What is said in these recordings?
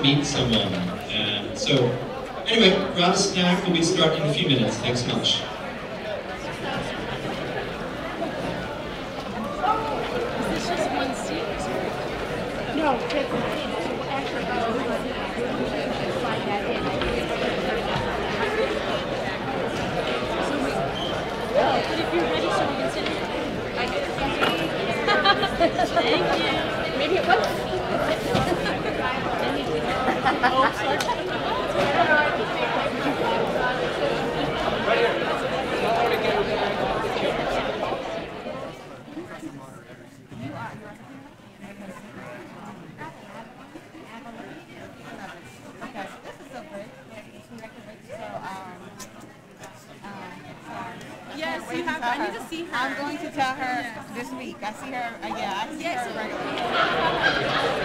meet someone. And so, anyway, grab a snack. We'll be starting in a few minutes. Thanks so much. Is this just one seat? No, it's actually, uh, slide that But if you're ready, so we can sit here. Thank you. Maybe it was. I'm going to tell her this week. I see her, uh, yeah, I see Yes. her regularly.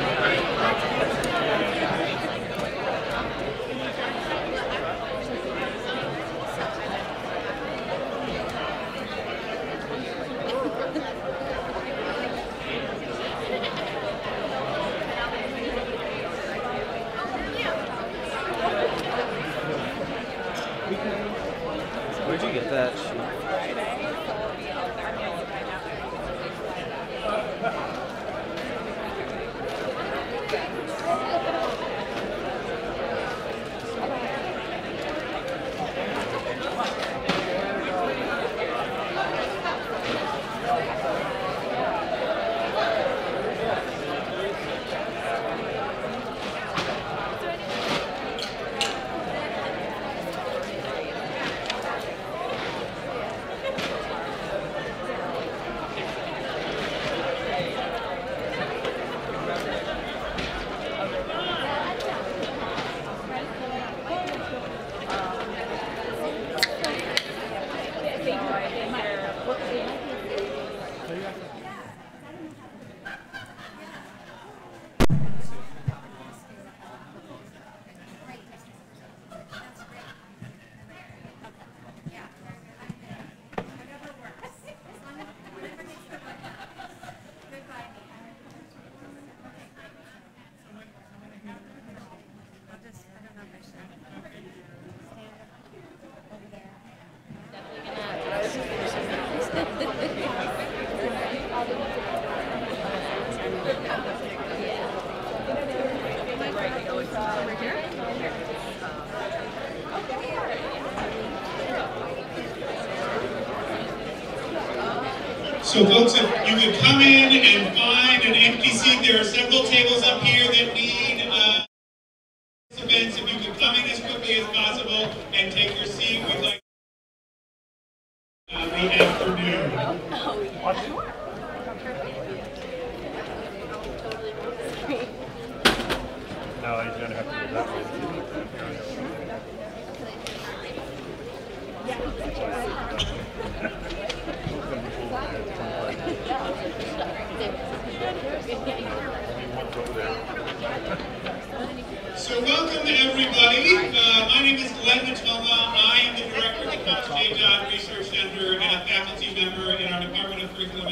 So folks, if you could come in and find an empty seat, there are several tables up here that need uh, participants. If you could come in as quickly as possible and take your seat, we'd like uh, the afternoon. No, he's gonna have to do that one. So welcome everybody. Uh, my name is Glenn Mitoma. I am the director of the Thomas J. Dodd Research Center and a faculty member in our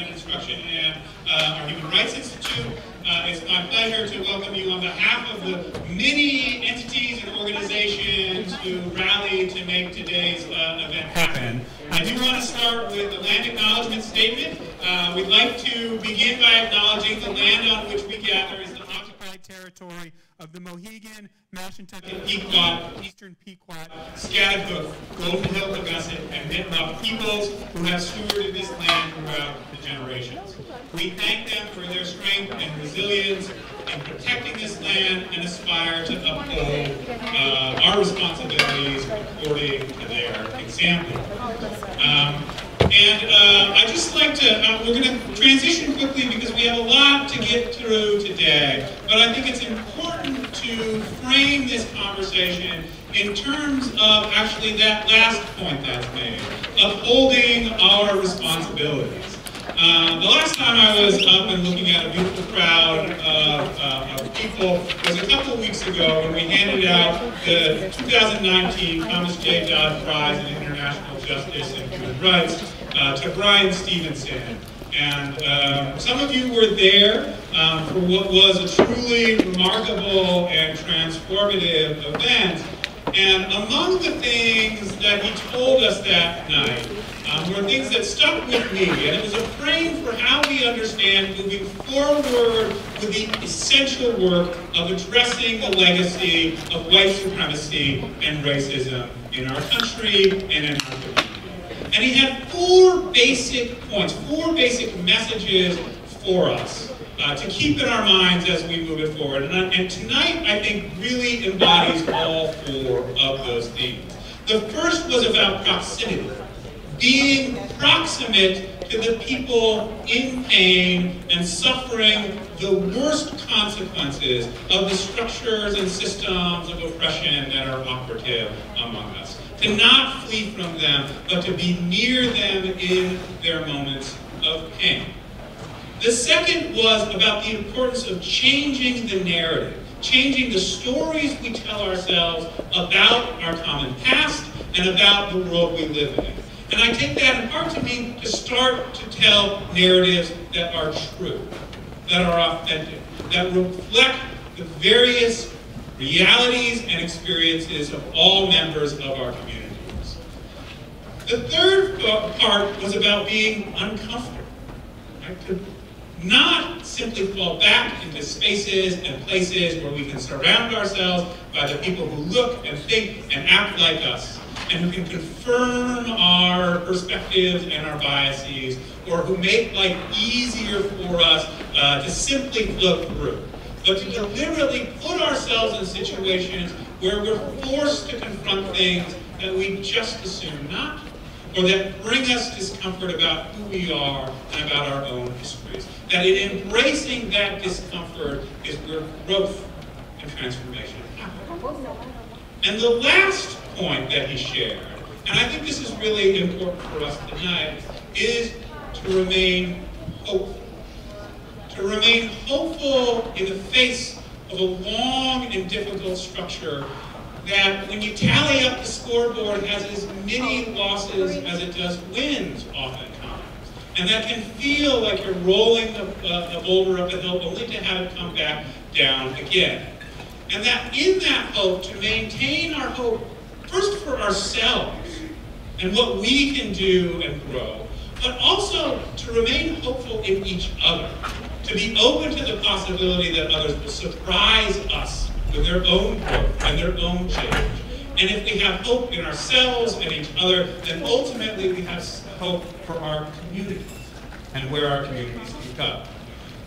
Instruction and uh, our Human Rights Institute. Uh, it's my pleasure to welcome you on behalf of the many entities and organizations who rallied to make today's uh, event happen. I do want to start with the land acknowledgement statement. Uh, we'd like to begin by acknowledging the land on which we gather is the occupied territory of the Mohegan, Mashantucket, Pequot, Eastern Pequot, Schaghticoke, Golden Hill, Paugussett, and Nipmuc peoples who have stewarded this land throughout the generations. We thank them for their strength and resilience in protecting this land and aspire to uphold uh, our responsibilities according to their example. Um, and uh, I just like to, uh, we're going to transition quickly because we have a lot to get through today. But I think it's important to frame this conversation in terms of actually that last point that's made, upholding our responsibilities. Uh, the last time I was up and looking at a beautiful crowd of, uh, of people was a couple weeks ago when we handed out the 2019 Thomas J. Dodd Prize in International Justice and Human Rights uh, to Bryan Stevenson. And um, some of you were there um, for what was a truly remarkable and transformative event. And among the things that he told us that night um, were things that stuck with me. And it was a frame for how we understand moving forward with the essential work of addressing the legacy of white supremacy and racism in our country and in our community. And he had four basic points, four basic messages for us uh, to keep in our minds as we move it forward. And, I- and tonight, I think, really embodies all four of those themes. The first was about proximity, being proximate to the people in pain and suffering the worst consequences of the structures and systems of oppression that are operative among us. To not flee from them, but to be near them in their moments of pain. The second was about the importance of changing the narrative, changing the stories we tell ourselves about our common past and about the world we live in. And I take that in part to mean to start to tell narratives that are true, that are authentic, that reflect the various realities and experiences of all members of our communities. The third uh, part was about being uncomfortable, not simply fall back into spaces and places where we can surround ourselves by the people who look and think and act like us, and who can confirm our perspectives and our biases, or who make life easier for us uh, to simply float through. But to deliberately put ourselves in situations where we're forced to confront things that we just assume not, or that bring us discomfort about who we are and about our own histories. That in embracing that discomfort is where growth and transformation happen. And the last point that he shared, and I think this is really important for us tonight, is to remain hopeful. To remain hopeful in the face of a long and difficult structure that when you tally up the scoreboard has as many losses as it does wins oftentimes. And that can feel like you're rolling the, uh, a, a boulder up a hill only to have it come back down again. And that in that hope, to maintain our hope, first for ourselves and what we can do and grow, but also to remain hopeful in each other, to be open to the possibility that others will surprise us with their own growth and their own change. And if we have hope in ourselves and each other, then ultimately we have hope for our communities and where our communities can go.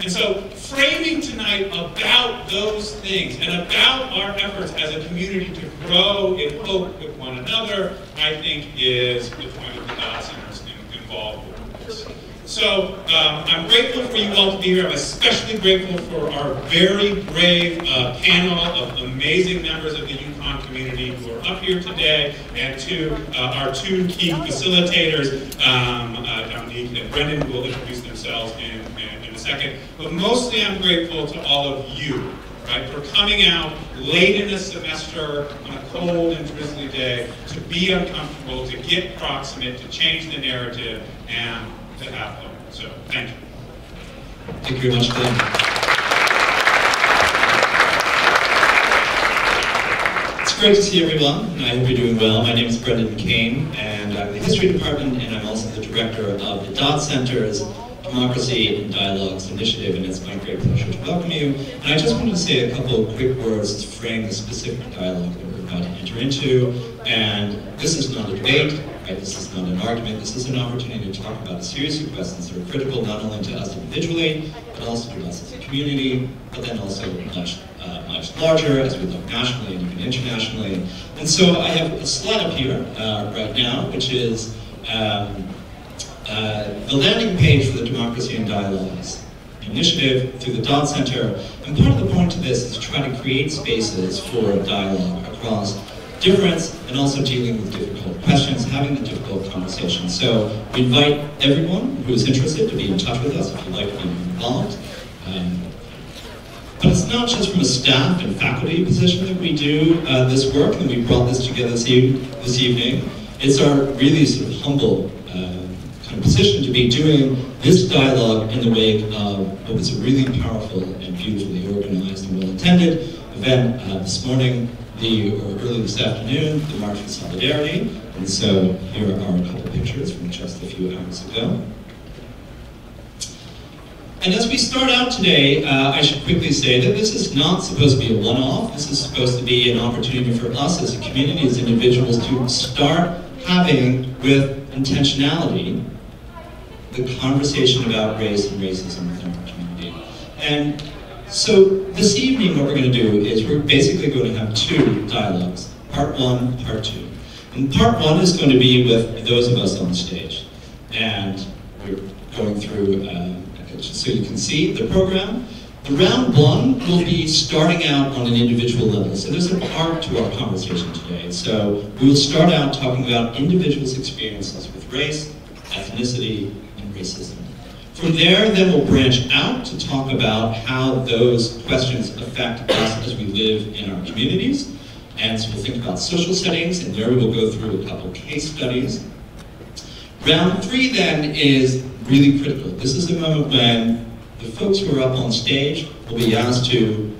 And so framing tonight about those things and about our efforts as a community to grow in hope with one another, I think is the point of the Dodd Center's in- involved. So um, I'm grateful for you all to be here. I'm especially grateful for our very brave uh, panel of amazing members of the UConn community who are up here today, and to uh, our two key facilitators, um, uh, Dominique and Brendan, who will introduce themselves in, in, in a second. But mostly I'm grateful to all of you, right, for coming out late in the semester on a cold and drizzly day to be uncomfortable, to get proximate, to change the narrative, and to have. So, thank you. Thank you very much. It's great to see everyone, I hope you're doing well. My name is Brendan McCain, and I'm the History Department, and I'm also the director of the Dodd Center's Democracy and Dialogues Initiative, and it's my great pleasure to welcome you. And I just wanted to say a couple of quick words to frame the specific dialogue that we're about to enter into. And this is not a debate, right? This is not an argument. This is an opportunity to talk about of questions that are critical not only to us individually, but also to us as a community, but then also much, uh, much larger as we look nationally and even internationally. And so I have a slide up here uh, right now, which is um, uh, the landing page for the Democracy and Dialogues initiative through the Dodd Center. And part of the point to this is to try to create spaces for dialogue across difference and also dealing with difficult questions, having the difficult conversations. So we invite everyone who is interested to be in touch with us if you'd like to be involved. Um, but it's not just from a staff and faculty position that we do uh, this work, and we brought this together this, e- this evening. It's our really sort of humble uh, kind of positioned to be doing this dialogue in the wake of what was a really powerful and beautifully organized and well-attended event uh, this morning, the, or early this afternoon, the March for Solidarity. And so here are a couple pictures from just a few hours ago. And as we start out today, uh, I should quickly say that this is not supposed to be a one-off. This is supposed to be an opportunity for us as a community, as individuals, to start having, with intentionality, the conversation about race and racism within our community. And so this evening, what we're going to do is we're basically going to have two dialogues, part one, part two. And part one is going to be with those of us on stage. And we're going through, uh, so you can see the program. The round one will be starting out on an individual level. So there's an arc to our conversation today. So we will start out talking about individuals' experiences with race, ethnicity, and racism. From there, then we'll branch out to talk about how those questions affect us as we live in our communities. And so we'll think about social settings, and there we'll go through a couple case studies. Round three then is really critical. This is the moment when the folks who are up on stage will be asked to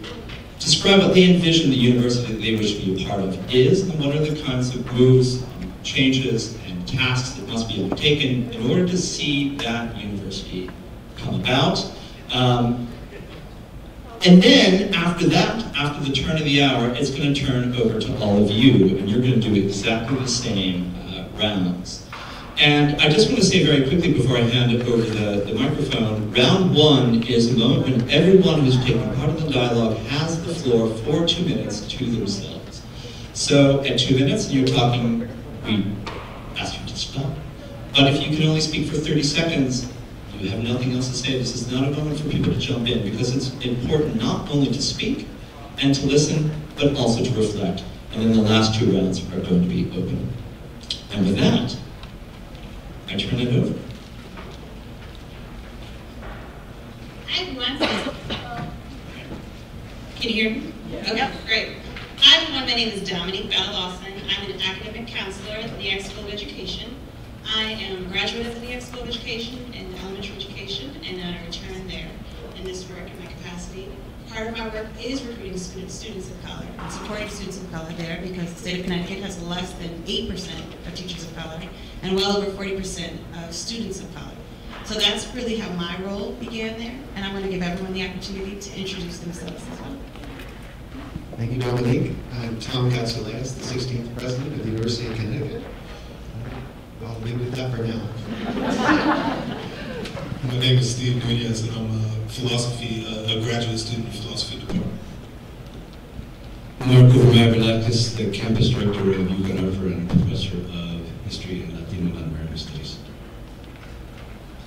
describe what they envision the university that they wish to be a part of is, and what are the kinds of moves, um, changes, and tasks that must be undertaken in order to see that university come about. Um, and then, after that, after the turn of the hour, it's going to turn over to all of you, and you're going to do exactly the same uh, rounds. And I just want to say very quickly before I hand it over the, the microphone, round one is a moment when everyone who's taking part in the dialogue has the floor for two minutes to themselves. So at two minutes, you're talking, we ask you to stop. But if you can only speak for 30 seconds, you have nothing else to say. This is not a moment for people to jump in because it's important not only to speak and to listen, but also to reflect. And then the last two rounds are going to be open. And with that, I turn it over. Hi, everyone. Can you hear me? Okay, great. Hi, everyone. My name is Dominique Bell Lawson. I'm an academic counselor at the Neag School of Education. I am a graduate of the School of Education in elementary education, and I return there in this work in my capacity. Part of my work is recruiting students, students of color, and supporting students of color there because the state of Connecticut has less than 8% of teachers of color and well over 40% of students of color. So that's really how my role began there, and I want to give everyone the opportunity to introduce themselves as well. Thank you, Dominique. I'm Tom Katsouleas, the 16th president of the University of Connecticut. I'll leave with that for now. My name is Steve Nunez, and I'm a philosophy, uh, a graduate student in the philosophy department. Marco Magalakis, the campus director of UConn Hartford and professor of history and Latino and American studies.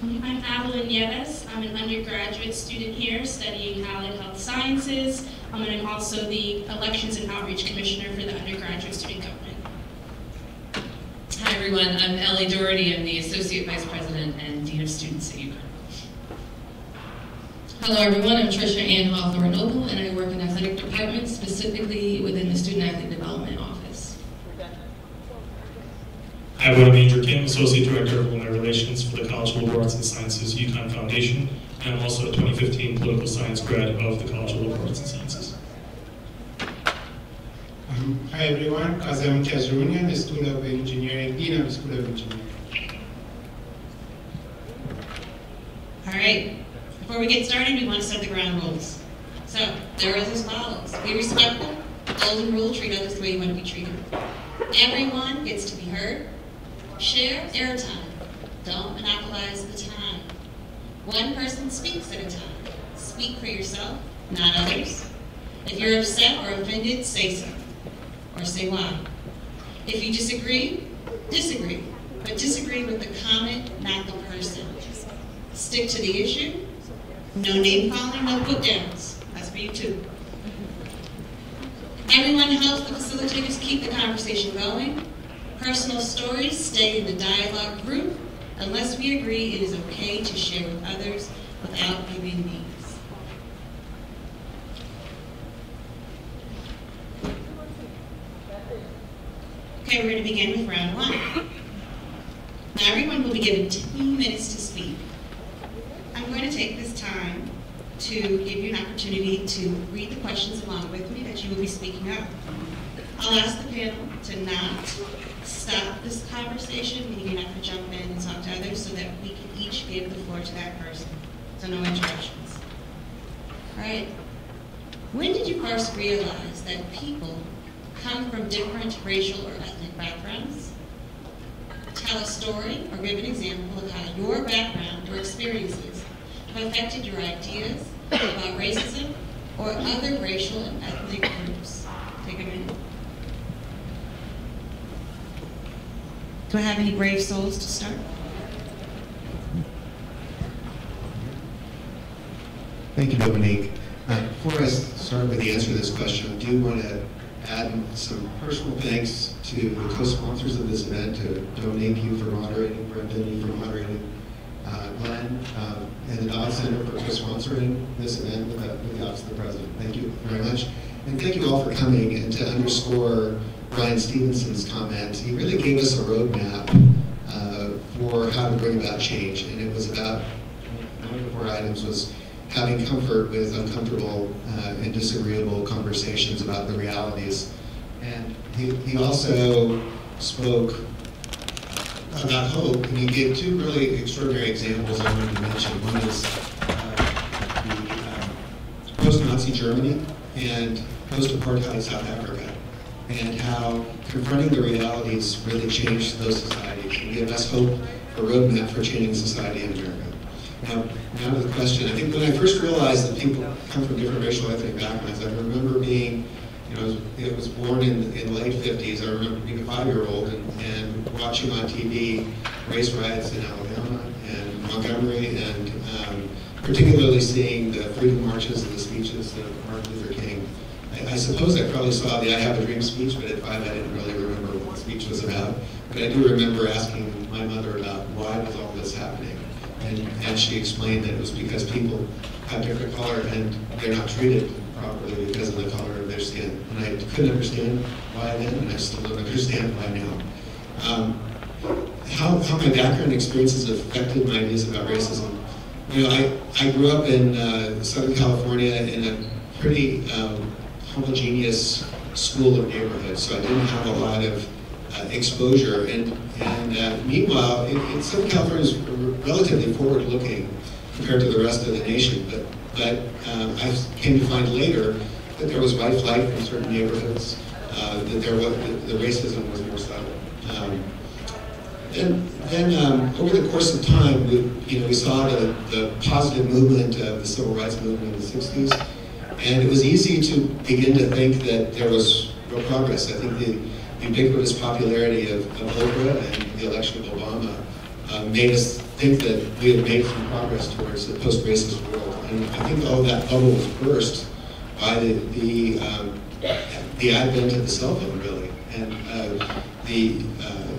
I'm Adeline Nieves. I'm an undergraduate student here studying allied health sciences, um, and I'm also the elections and outreach commissioner for the undergraduate student government. Everyone, I'm Ellie Daugherty. I'm the Associate Vice President and Dean of Students at UConn. Hello everyone, I'm Trisha Ann Hawthorne Opal and I work in athletic department, specifically within the Student Athlete Development Office. Hi, I'm Major Kim, Associate Director of Women Relations for the College of Liberal Arts and Sciences UConn Foundation, and I'm also a 2015 political science grad of the College of Liberal Arts and Sciences. Hi everyone, Kazem Kazerounian, the School of Engineering, Dean of the School of Engineering. All right, before we get started, we want to set the ground rules. So, the rules as follows. Be respectful. Golden rule, treat others the way you want to be treated. Everyone gets to be heard. Share airtime. Don't monopolize the time. One person speaks at a time. Speak for yourself, not others. If you're upset or offended, say so. Or say why. If you disagree, disagree. But disagree with the comment, not the person. Stick to the issue. No name calling, no put downs. That's for you too. Everyone helps the facilitators keep the conversation going. Personal stories stay in the dialogue group unless we agree it is okay to share with others without giving names. Okay, we're going to begin with round one. Now, everyone will be given two minutes to speak. I'm going to take this time to give you an opportunity to read the questions along with me that you will be speaking up. I'll ask the panel to not stop this conversation, meaning you're not to jump in and talk to others, so that we can each give the floor to that person. So no interruptions. All right. When did you first realize that people come from different racial or ethnic backgrounds? Tell a story or give an example of how your background or experiences have affected your ideas about racism or other racial and ethnic groups. Take a minute. Do I have any brave souls to start? Thank you, Dominique. Uh, Before I start with the answer to this question, I do want to add some personal thanks to the co-sponsors of this event, to Dominique, you for moderating, Brendan, for moderating, uh, Glenn, um, and the Dodd Center for co-sponsoring this event with the, with the Office of the President. Thank you very much. And thank you all for coming and to underscore Bryan Stevenson's comments. He really gave us a roadmap uh, for how to bring about change, and it was about, one of the four items was having comfort with uncomfortable uh, and disagreeable conversations about the realities. And he, he also spoke about hope, and he gave two really extraordinary examples I wanted to mention. One is uh, the uh, post-Nazi Germany and post-apartheid South Africa, and how confronting the realities really changed those societies and gave us hope, a roadmap for changing society in America. Now, now to the question. I think when I first realized that people come from different racial ethnic backgrounds, I remember being, you know, I was born in, in the late 50s. I remember being a five-year-old and, and watching on TV race riots in Alabama and Montgomery, and um, particularly seeing the freedom marches and the speeches of Martin Luther King. I, I suppose I probably saw the I Have a Dream speech, but at five I didn't really remember what the speech was about. But I do remember asking my mother about why was all this happening. And, and she explained that it was because people have different color and they're not treated properly because of the color of their skin. And I couldn't understand why then, and I still don't understand why now. Um, how, how my background experiences affected my ideas about racism. You know, I, I grew up in uh, Southern California in a pretty um, homogeneous school or neighborhood, so I didn't have a lot of uh, exposure. And, and uh, meanwhile, in, in Southern California is relatively forward-looking compared to the rest of the nation. But, but um, I came to find later that there was white flight in certain neighborhoods, uh, that there was, the, the racism was more subtle. Um, then, then um, over the course of time, we, you know, we saw the, the positive movement of the civil rights movement in the 60s, and it was easy to begin to think that there was real progress. I think the ubiquitous popularity of, of Oprah and the election of Obama uh, made us think that we had made some progress towards a post-racist world. And I think all that bubble was burst by the, the, um, the advent of the cell phone, really, and uh, the uh,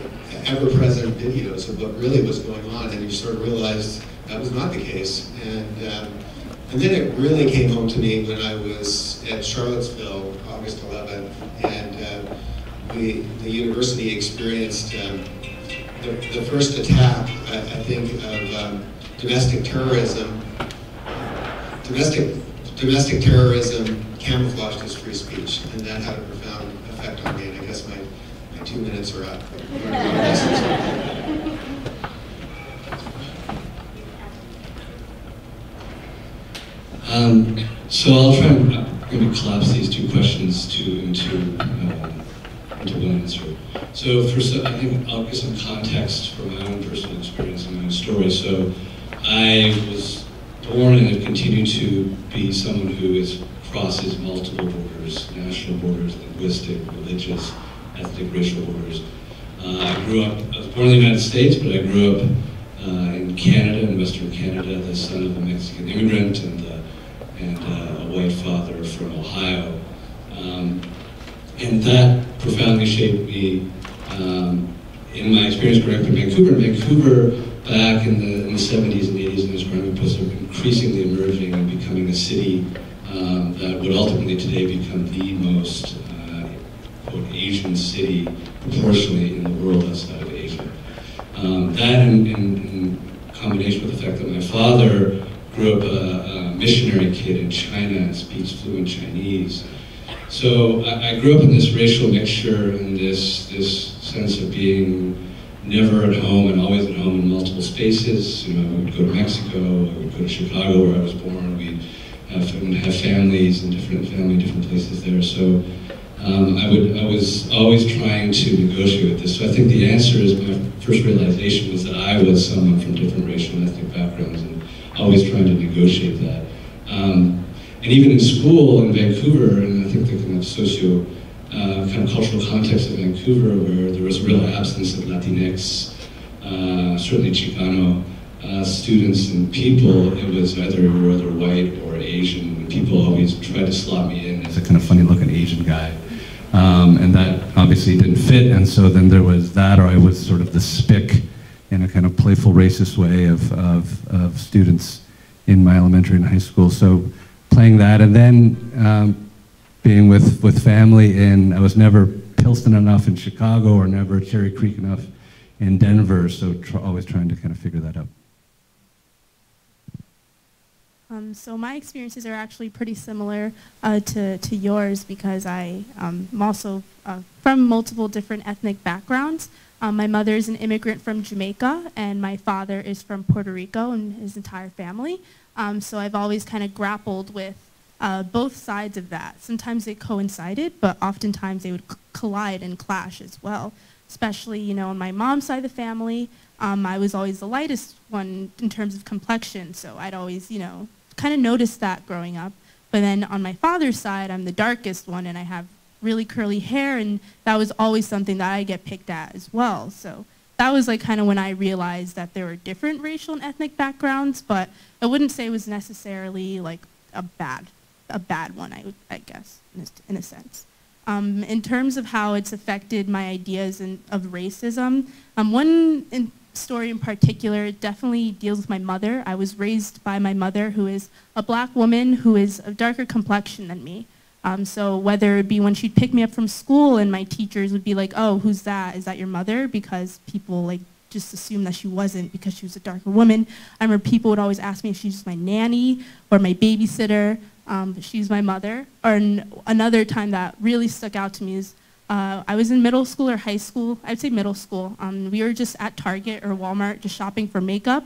ever-present videos of what really was going on, and you sort of realized that was not the case. And, um, and then it really came home to me when I was at Charlottesville, August 11th, and we, the university experienced um, the, the first attack, I, I think, of um, domestic terrorism. Domestic, domestic terrorism camouflaged as free speech, and that had a profound effect on me, and I guess my, my two minutes are up. Um, so I'll try and uh, maybe collapse these two questions to, into, um, one answer. So first, I think I'll give some context for my own personal experience and my own story. So I was born and have continued to be someone who is, crosses multiple borders, national borders, linguistic, religious, ethnic, racial borders. Uh, I grew up, I was born in the United States, but I grew up uh, in Canada, in Western Canada, the son of a Mexican immigrant and, uh, and uh, a white father from Ohio. Um, and that profoundly shaped me um, in my experience growing up in Vancouver. Vancouver, back in the, in the 70s and 80s, and as growing up, was increasingly emerging and becoming a city um, that would ultimately today become the most uh, quote, Asian city proportionally in the world outside of Asia. Um, that in, in, in, combination with the fact that my father grew up a, a missionary kid in China and speaks fluent Chinese. So I, I, grew up in this racial mixture and this, this sense of being never at home and always at home in multiple spaces. You know, I would go to Mexico, I would go to Chicago where I was born. We'd have, have families in different family, different places there. So um, I would, I was always trying to negotiate this. So I think the answer is my first realization was that I was someone from different racial and ethnic backgrounds, and always trying to negotiate that. Um, and even in school in Vancouver, and The kind of socio uh, kind of cultural context of Vancouver, where there was a real absence of Latinx, uh, certainly Chicano uh, students and people, it was either either white or Asian. People always tried to slot me in as a kind of funny-looking Asian guy. Um, and that obviously didn't fit, and so then there was that, or I was sort of the spick in a kind of playful racist way of, of, of students in my elementary and high school. So playing that, and then um, being with, with family and I was never Pilsen enough in Chicago or never Cherry Creek enough in Denver, so tr always trying to kind of figure that out. Um, so my experiences are actually pretty similar uh, to, to yours because I um, am also uh, from multiple different ethnic backgrounds. Um, my mother is an immigrant from Jamaica and my father is from Puerto Rico and his entire family. Um, so I've always kind of grappled with uh, both sides of that. Sometimes they coincided, but oftentimes they would collide and clash as well. Especially, you know, on my mom's side of the family, um, I was always the lightest one in terms of complexion, so I'd always, you know, kind of noticed that growing up. But then on my father's side, I'm the darkest one, and I have really curly hair, and that was always something that I get picked at as well. So that was like kind of when I realized that there were different racial and ethnic backgrounds, but I wouldn't say it was necessarily like a bad a bad one, I, I guess, in a, in a sense. Um, in terms of how it's affected my ideas in, of racism, um, one in story in particular definitely deals with my mother. I was raised by my mother, who is a black woman who is of darker complexion than me. Um, so whether it be when she'd pick me up from school and my teachers would be like, oh, who's that? Is that your mother? Because people like just assumed that she wasn't because she was a darker woman. I remember people would always ask me if she's my nanny or my babysitter um, she's my mother. Or another time that really stuck out to me is uh, I was in middle school or high school, I'd say middle school. Um, we were just at Target or Walmart just shopping for makeup.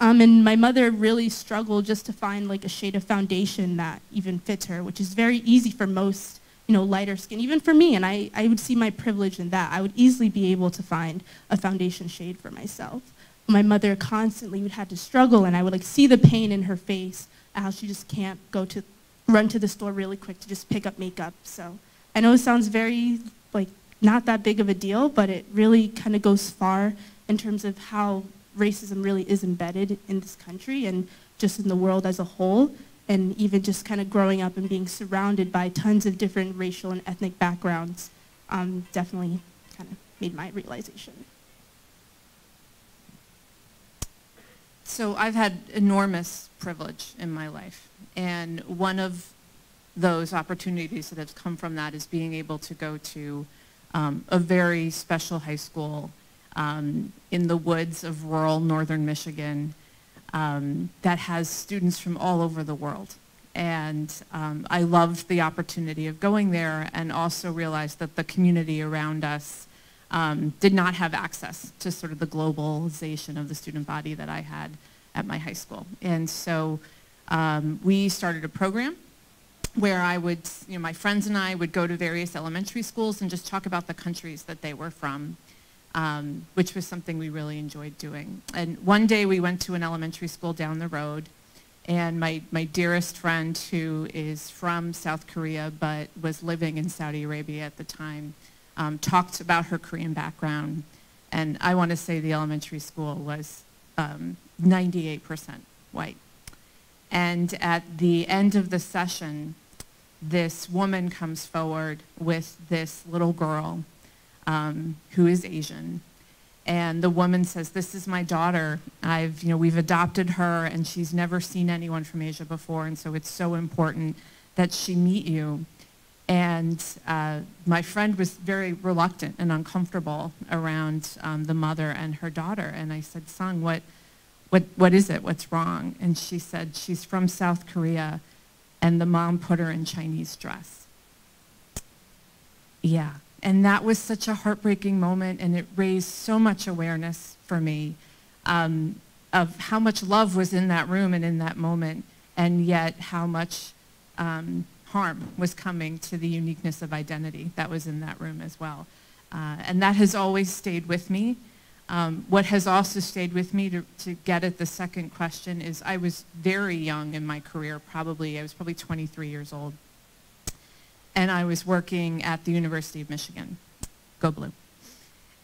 Um, and my mother really struggled just to find like a shade of foundation that even fits her, which is very easy for most, you know, lighter skin, even for me. And I, I would see my privilege in that. I would easily be able to find a foundation shade for myself. My mother constantly would have to struggle and I would like see the pain in her face how she just can't go to run to the store really quick to just pick up makeup. So I know it sounds very like not that big of a deal, but it really kind of goes far in terms of how racism really is embedded in this country and just in the world as a whole. And even just kind of growing up and being surrounded by tons of different racial and ethnic backgrounds um, definitely kind of made my realization. So I've had enormous privilege in my life. And one of those opportunities that has come from that is being able to go to um, a very special high school um, in the woods of rural northern Michigan um, that has students from all over the world. And um, I loved the opportunity of going there and also realized that the community around us um, did not have access to sort of the globalization of the student body that I had at my high school. And so um, we started a program where I would, you know, my friends and I would go to various elementary schools and just talk about the countries that they were from, um, which was something we really enjoyed doing. And one day we went to an elementary school down the road and my, my dearest friend who is from South Korea but was living in Saudi Arabia at the time um, talked about her Korean background. And I want to say the elementary school was 98% um, white. And at the end of the session, this woman comes forward with this little girl um, who is Asian. And the woman says, this is my daughter. I've, you know, we've adopted her and she's never seen anyone from Asia before. And so it's so important that she meet you And uh, my friend was very reluctant and uncomfortable around um, the mother and her daughter. And I said, Sung, what, what, what is it? What's wrong? And she said, she's from South Korea and the mom put her in Chinese dress. Yeah. And that was such a heartbreaking moment, and it raised so much awareness for me um, of how much love was in that room and in that moment, and yet how much um, harm was coming to the uniqueness of identity that was in that room as well. Uh, and that has always stayed with me. Um, what has also stayed with me to, to get at the second question is I was very young in my career, probably, I was probably 23 years old. And I was working at the University of Michigan. Go Blue.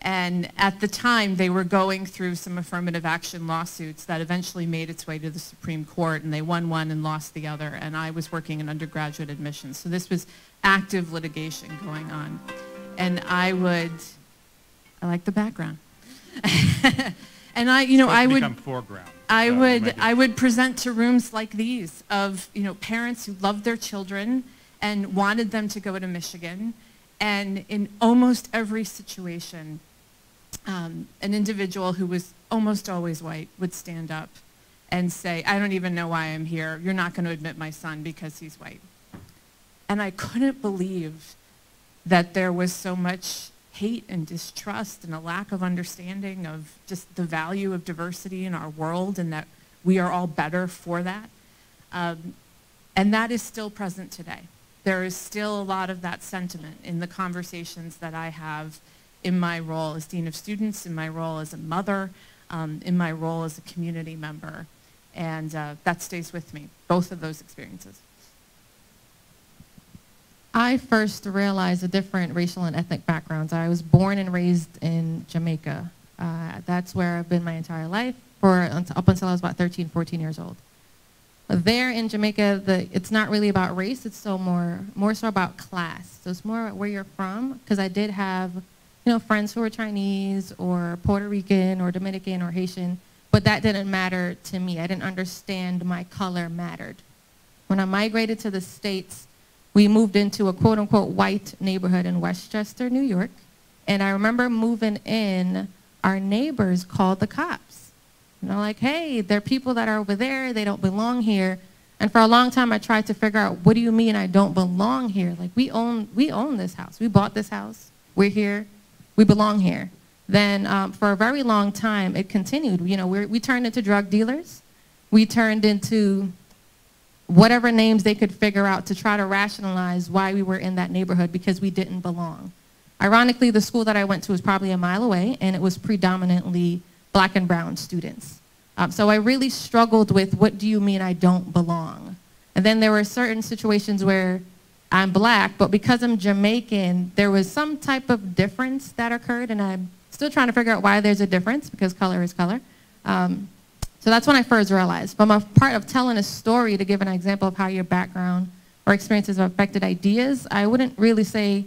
And at the time, they were going through some affirmative action lawsuits that eventually made its way to the Supreme Court, and they won one and lost the other. And I was working in undergraduate admissions. So this was active litigation going on. And I would, I like the background. and I, you know, I would foreground. I so would I would present to rooms like these of you know parents who love their children and wanted them to go to Michigan, and in almost every situation, um, an individual who was almost always white would stand up and say, "I don't even know why I'm here. You're not going to admit my son because he's white," and I couldn't believe that there was so much hate and distrust and a lack of understanding of just the value of diversity in our world and that we are all better for that. Um, and that is still present today. There is still a lot of that sentiment in the conversations that I have in my role as Dean of Students, in my role as a mother, um, in my role as a community member. And uh, that stays with me, both of those experiences. I first realized the different racial and ethnic backgrounds. I was born and raised in Jamaica. Uh, that's where I've been my entire life, for up until I was about 13, 14 years old. There in Jamaica, the, it's not really about race. It's so more, more so about class. So it's more where you're from, because I did have, you know, friends who were Chinese or Puerto Rican or Dominican or Haitian, but that didn't matter to me. I didn't understand my color mattered. When I migrated to the States, we moved into a quote unquote white neighborhood in Westchester, New York. And I remember moving in, our neighbors called the cops. You know, like, hey, there are people that are over there, they don't belong here. And for a long time, I tried to figure out, what do you mean I don't belong here? Like, we own, we own this house. We bought this house. We're here. We belong here. Then um, for a very long time, it continued. You know, we turned into drug dealers. We turned into whatever names they could figure out to try to rationalize why we were in that neighborhood because we didn't belong. Ironically, the school that I went to was probably a mile away, and it was predominantly black and brown students. Um, so I really struggled with what do you mean I don't belong? And then there were certain situations where I'm black, but because I'm Jamaican, there was some type of difference that occurred, and I'm still trying to figure out why there's a difference because color is color. Um, so that's when I first realized. From a part of telling a story to give an example of how your background or experiences have affected ideas, I wouldn't really say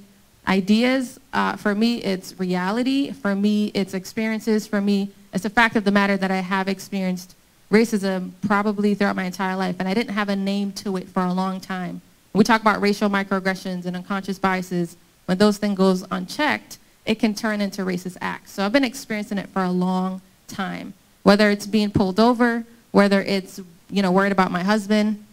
ideas. Uh, for me, it's reality. For me, it's experiences. For me, it's a fact of the matter that I have experienced racism probably throughout my entire life, and I didn't have a name to it for a long time. We talk about racial microaggressions and unconscious biases, when those things goes unchecked, it can turn into racist acts. So I've been experiencing it for a long time whether it's being pulled over, whether it's, you know, worried about my husband,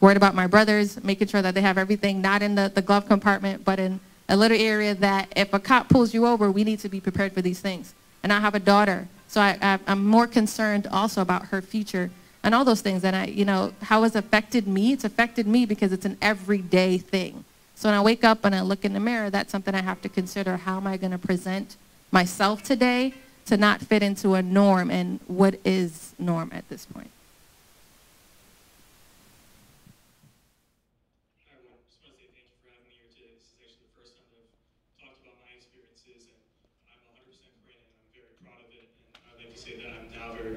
worried about my brothers, making sure that they have everything not in the, the glove compartment, but in a little area that if a cop pulls you over, we need to be prepared for these things. And I have a daughter, so I, I, I'm more concerned also about her future and all those things. And I, you know, how it's affected me, it's affected me because it's an everyday thing. So when I wake up and I look in the mirror, that's something I have to consider. How am I going to present myself today to not fit into a norm and what is norm at this point?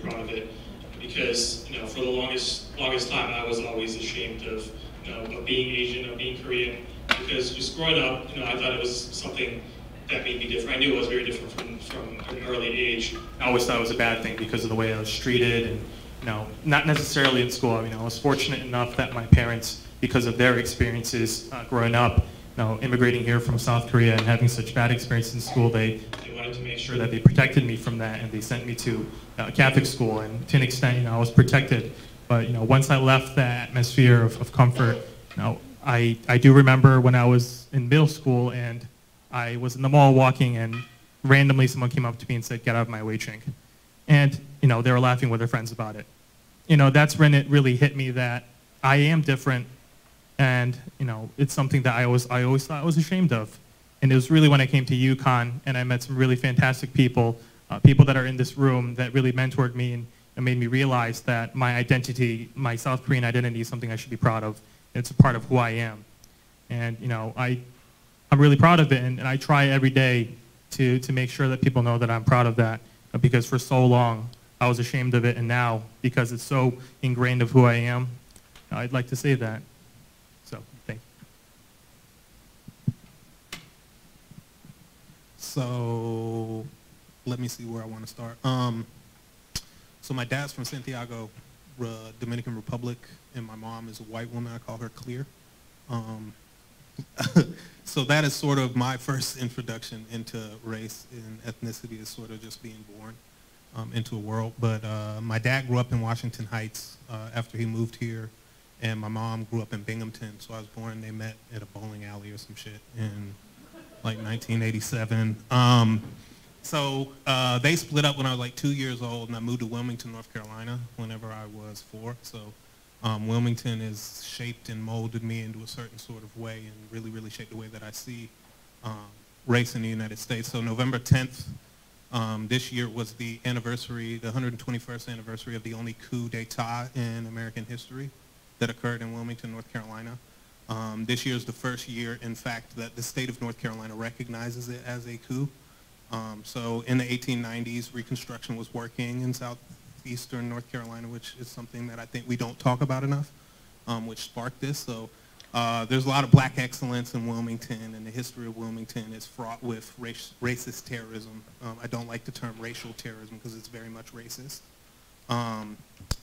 Proud of it because you know for the longest longest time I was always ashamed of you know of being Asian of being Korean because just growing up you know I thought it was something that made me different. I knew I was very different from, from an early age. I always thought it was a bad thing because of the way I was treated and, you know, not necessarily in school. I mean, I was fortunate enough that my parents, because of their experiences uh, growing up, know, immigrating here from South Korea and having such bad experience in school, they, they wanted to make sure that they protected me from that, and they sent me to uh, Catholic school, and to an extent, you know, I was protected. But you know, once I left that atmosphere of, of comfort, you know, I, I do remember when I was in middle school and I was in the mall walking, and randomly someone came up to me and said, "Get out of my way, chink," and you know, they were laughing with their friends about it. You know, that's when it really hit me that I am different and you know it's something that I always I always thought I was ashamed of. And it was really when I came to UConn and I met some really fantastic people, uh, people that are in this room that really mentored me and, and made me realize that my identity, my South Korean identity, is something I should be proud of. It's a part of who I am, and you know I I'm really proud of it, and, and I try every day to to make sure that people know that I'm proud of that because for so long I was ashamed of it, and now because it's so ingrained of who I am, I'd like to say that. So, thank you. So, let me see where I want to start. Um, so my dad's from Santiago, Dominican Republic, and my mom is a white woman. I call her Clear. Um, so that is sort of my first introduction into race and ethnicity is sort of just being born um, into a world. But uh, my dad grew up in Washington Heights uh, after he moved here, and my mom grew up in Binghamton. So I was born, they met at a bowling alley or some shit in like 1987. Um, so uh, they split up when I was like two years old, and I moved to Wilmington, North Carolina, whenever I was four. So um, Wilmington has shaped and molded me into a certain sort of way, and really, really shaped the way that I see um, race in the United States. So November 10th um, this year was the anniversary, the 121st anniversary of the only coup d'etat in American history that occurred in Wilmington, North Carolina. Um, this year is the first year, in fact, that the state of North Carolina recognizes it as a coup. Um, so in the 1890s, Reconstruction was working in southeastern North Carolina, which is something that I think we don't talk about enough, um, which sparked this. So uh, there's a lot of black excellence in Wilmington, and the history of Wilmington is fraught with race, racist terrorism. Um, I don't like the term racial terrorism because it's very much racist. Um,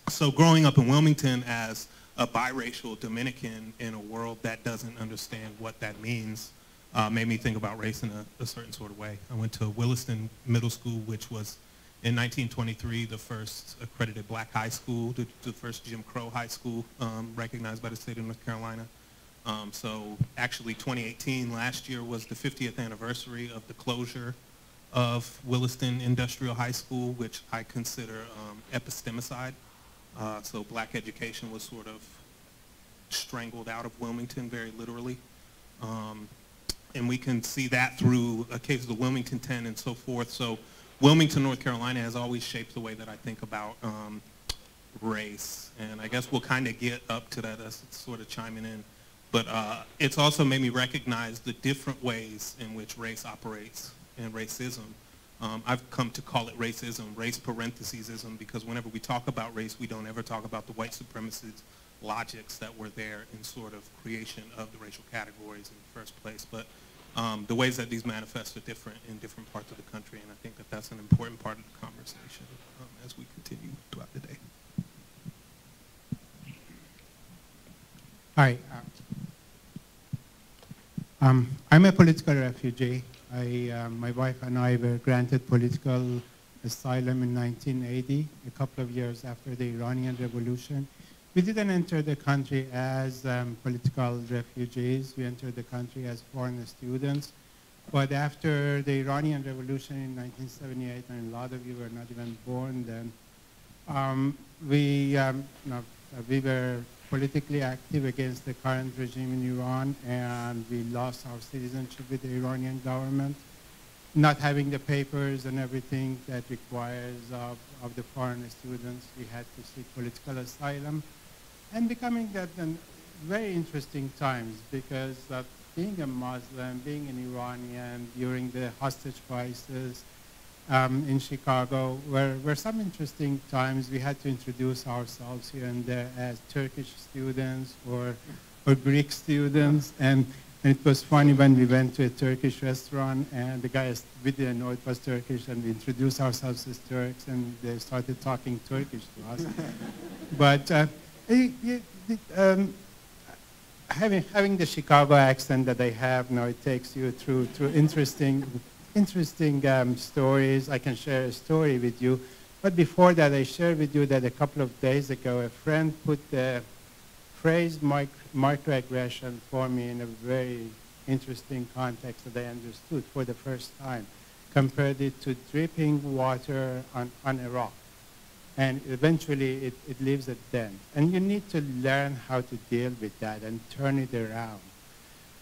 so growing up in Wilmington as a biracial Dominican in a world that doesn't understand what that means uh, made me think about race in a, a, certain sort of way. I went to Williston Middle School, which was in 1923 the first accredited black high school, the, the first Jim Crow high school um, recognized by the state of North Carolina. Um, so actually 2018, last year, was the 50th anniversary of the closure of Williston Industrial High School, which I consider um, epistemicide. Uh, so black education was sort of strangled out of Wilmington very literally. Um, and we can see that through a case of the Wilmington 10 and so forth. So Wilmington, North Carolina has always shaped the way that I think about um, race. And I guess we'll kind of get up to that as sort of chiming in. But uh, it's also made me recognize the different ways in which race operates and racism. Um, I've come to call it racism, race parenthesesism, because whenever we talk about race, we don't ever talk about the white supremacist logics that were there in sort of creation of the racial categories in the first place. But um, the ways that these manifest are different in different parts of the country, and I think that that's an important part of the conversation um, as we continue throughout the day. Hi. Um, I'm a political refugee. I, uh, my wife and I were granted political asylum in 1980, a couple of years after the Iranian Revolution. We didn't enter the country as um, political refugees. We entered the country as foreign students. But after the Iranian Revolution in 1978, and a lot of you were not even born then, um, we, um, know, we were politically active against the current regime in Iran, and we lost our citizenship with the Iranian government. Not having the papers and everything that requires of, of the foreign students, we had to seek political asylum. And becoming that very interesting times because uh, being a Muslim, being an Iranian during the hostage crisis, um, in Chicago were, were some interesting times. We had to introduce ourselves here and there as Turkish students or, or Greek students. And, and it was funny when we went to a Turkish restaurant and the guys, we didn't know it was Turkish and we introduced ourselves as Turks and they started talking Turkish to us. but uh, um, having, having the Chicago accent that I have now, it takes you through, through interesting, interesting um, stories. I can share a story with you. But before that, I shared with you that a couple of days ago, a friend put the phrase mic microaggression for me in a very interesting context that I understood for the first time. Compared it to dripping water on, on a rock and eventually it, it leaves a dent. And you need to learn how to deal with that and turn it around.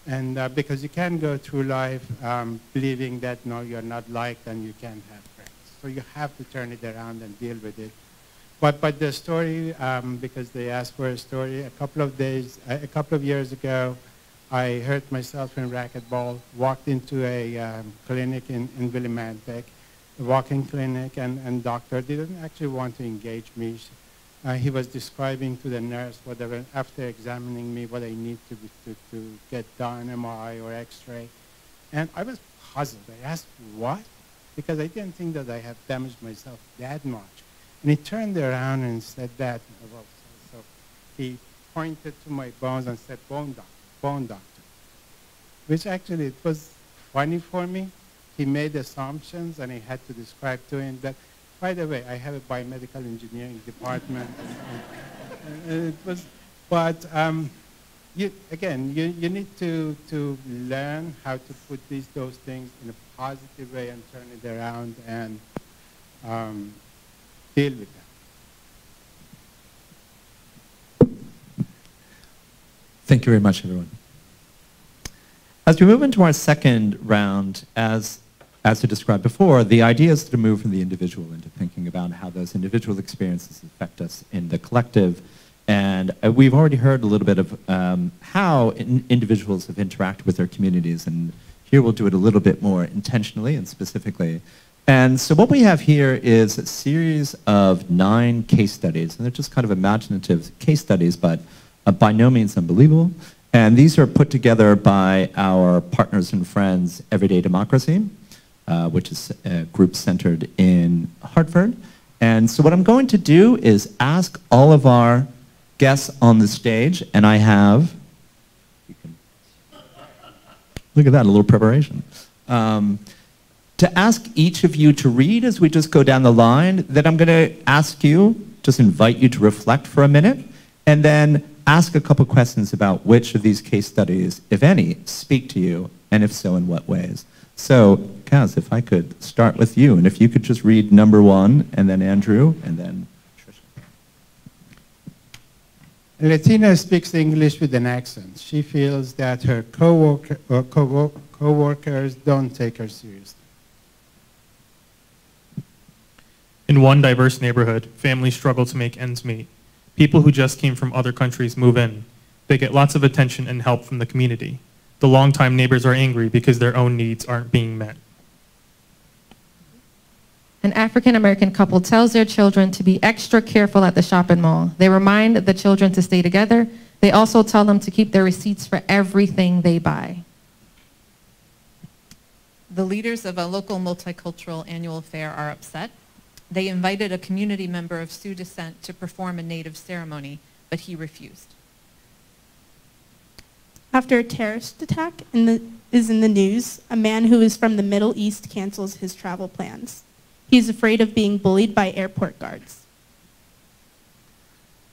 And uh, because you can't go through life um, believing that no, you're not liked and you can't have friends. So you have to turn it around and deal with it. But, but the story, um, because they asked for a story, a couple of days, a couple of years ago, I hurt myself in racquetball, walked into a um, clinic in, in Willimantic, walk-in clinic and, and doctor didn't actually want to engage me. Uh, he was describing to the nurse whatever, after examining me, what I need to, to, to get done, MRI or x-ray. And I was puzzled. I asked, what? Because I didn't think that I had damaged myself that much. And he turned around and said that. Well, so, so he pointed to my bones and said, bone doctor, bone doctor. Which actually, it was funny for me he made assumptions and he had to describe to him that, by the way, I have a biomedical engineering department. it was, but um, you, again, you, you need to, to learn how to put these, those things in a positive way and turn it around and um, deal with that. Thank you very much, everyone. As we move into our second round, as as I described before, the idea is to move from the individual into thinking about how those individual experiences affect us in the collective. And uh, we've already heard a little bit of um, how in individuals have interacted with their communities, and here we'll do it a little bit more intentionally and specifically. And so what we have here is a series of nine case studies, and they're just kind of imaginative case studies, but uh, by no means unbelievable. And these are put together by our partners and friends, Everyday Democracy, uh, which is a group centered in Hartford. And so what I'm going to do is ask all of our guests on the stage, and I have, look at that, a little preparation. Um, to ask each of you to read as we just go down the line, then I'm going to ask you, just invite you to reflect for a minute, and then ask a couple questions about which of these case studies, if any, speak to you, and if so, in what ways. So, Kaz, if I could start with you, and if you could just read number one, and then Andrew, and then Trisha. Latina speaks English with an accent. She feels that her co-worker, uh, co co-workers don't take her seriously. In one diverse neighborhood, families struggle to make ends meet. People who just came from other countries move in. They get lots of attention and help from the community the longtime neighbors are angry because their own needs aren't being met. An African American couple tells their children to be extra careful at the shopping mall. They remind the children to stay together. They also tell them to keep their receipts for everything they buy. The leaders of a local multicultural annual fair are upset. They invited a community member of Sioux descent to perform a native ceremony, but he refused after a terrorist attack in the, is in the news, a man who is from the Middle East cancels his travel plans. He is afraid of being bullied by airport guards.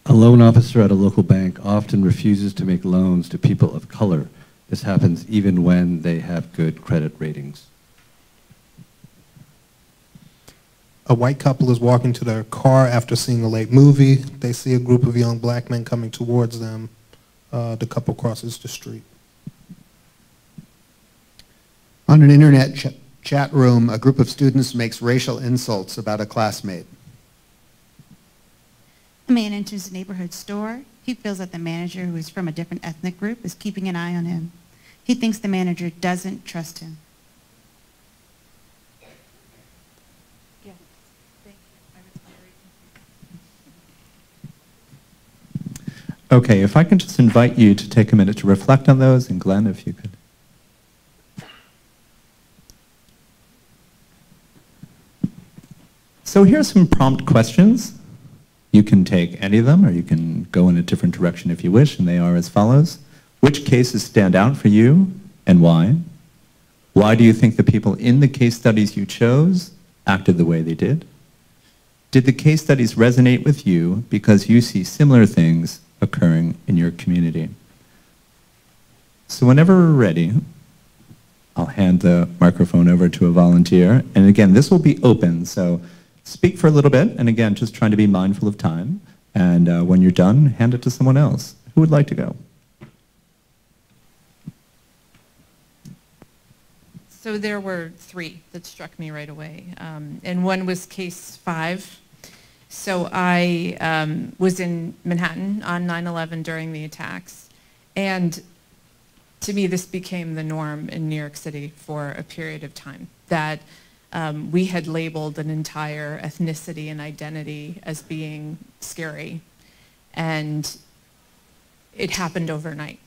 A loan officer at a local bank often refuses to make loans to people of color. This happens even when they have good credit ratings. A white couple is walking to their car after seeing a late movie. They see a group of young black men coming towards them. Uh, the couple crosses the street. On an internet ch chat room, a group of students makes racial insults about a classmate. A man enters a neighborhood store. He feels that the manager, who is from a different ethnic group, is keeping an eye on him. He thinks the manager doesn't trust him. Okay, if I can just invite you to take a minute to reflect on those, and Glenn, if you could. So here are some prompt questions. You can take any of them, or you can go in a different direction if you wish, and they are as follows. Which cases stand out for you and why? Why do you think the people in the case studies you chose acted the way they did? Did the case studies resonate with you because you see similar things occurring in your community? So whenever we're ready, I'll hand the microphone over to a volunteer. And again, this will be open, so speak for a little bit. And again, just trying to be mindful of time. And uh, when you're done, hand it to someone else. Who would like to go? So there were three that struck me right away. Um, and one was case five. So I um, was in Manhattan on 9-11 during the attacks. And to me, this became the norm in New York City for a period of time, that um, we had labeled an entire ethnicity and identity as being scary. And it happened overnight.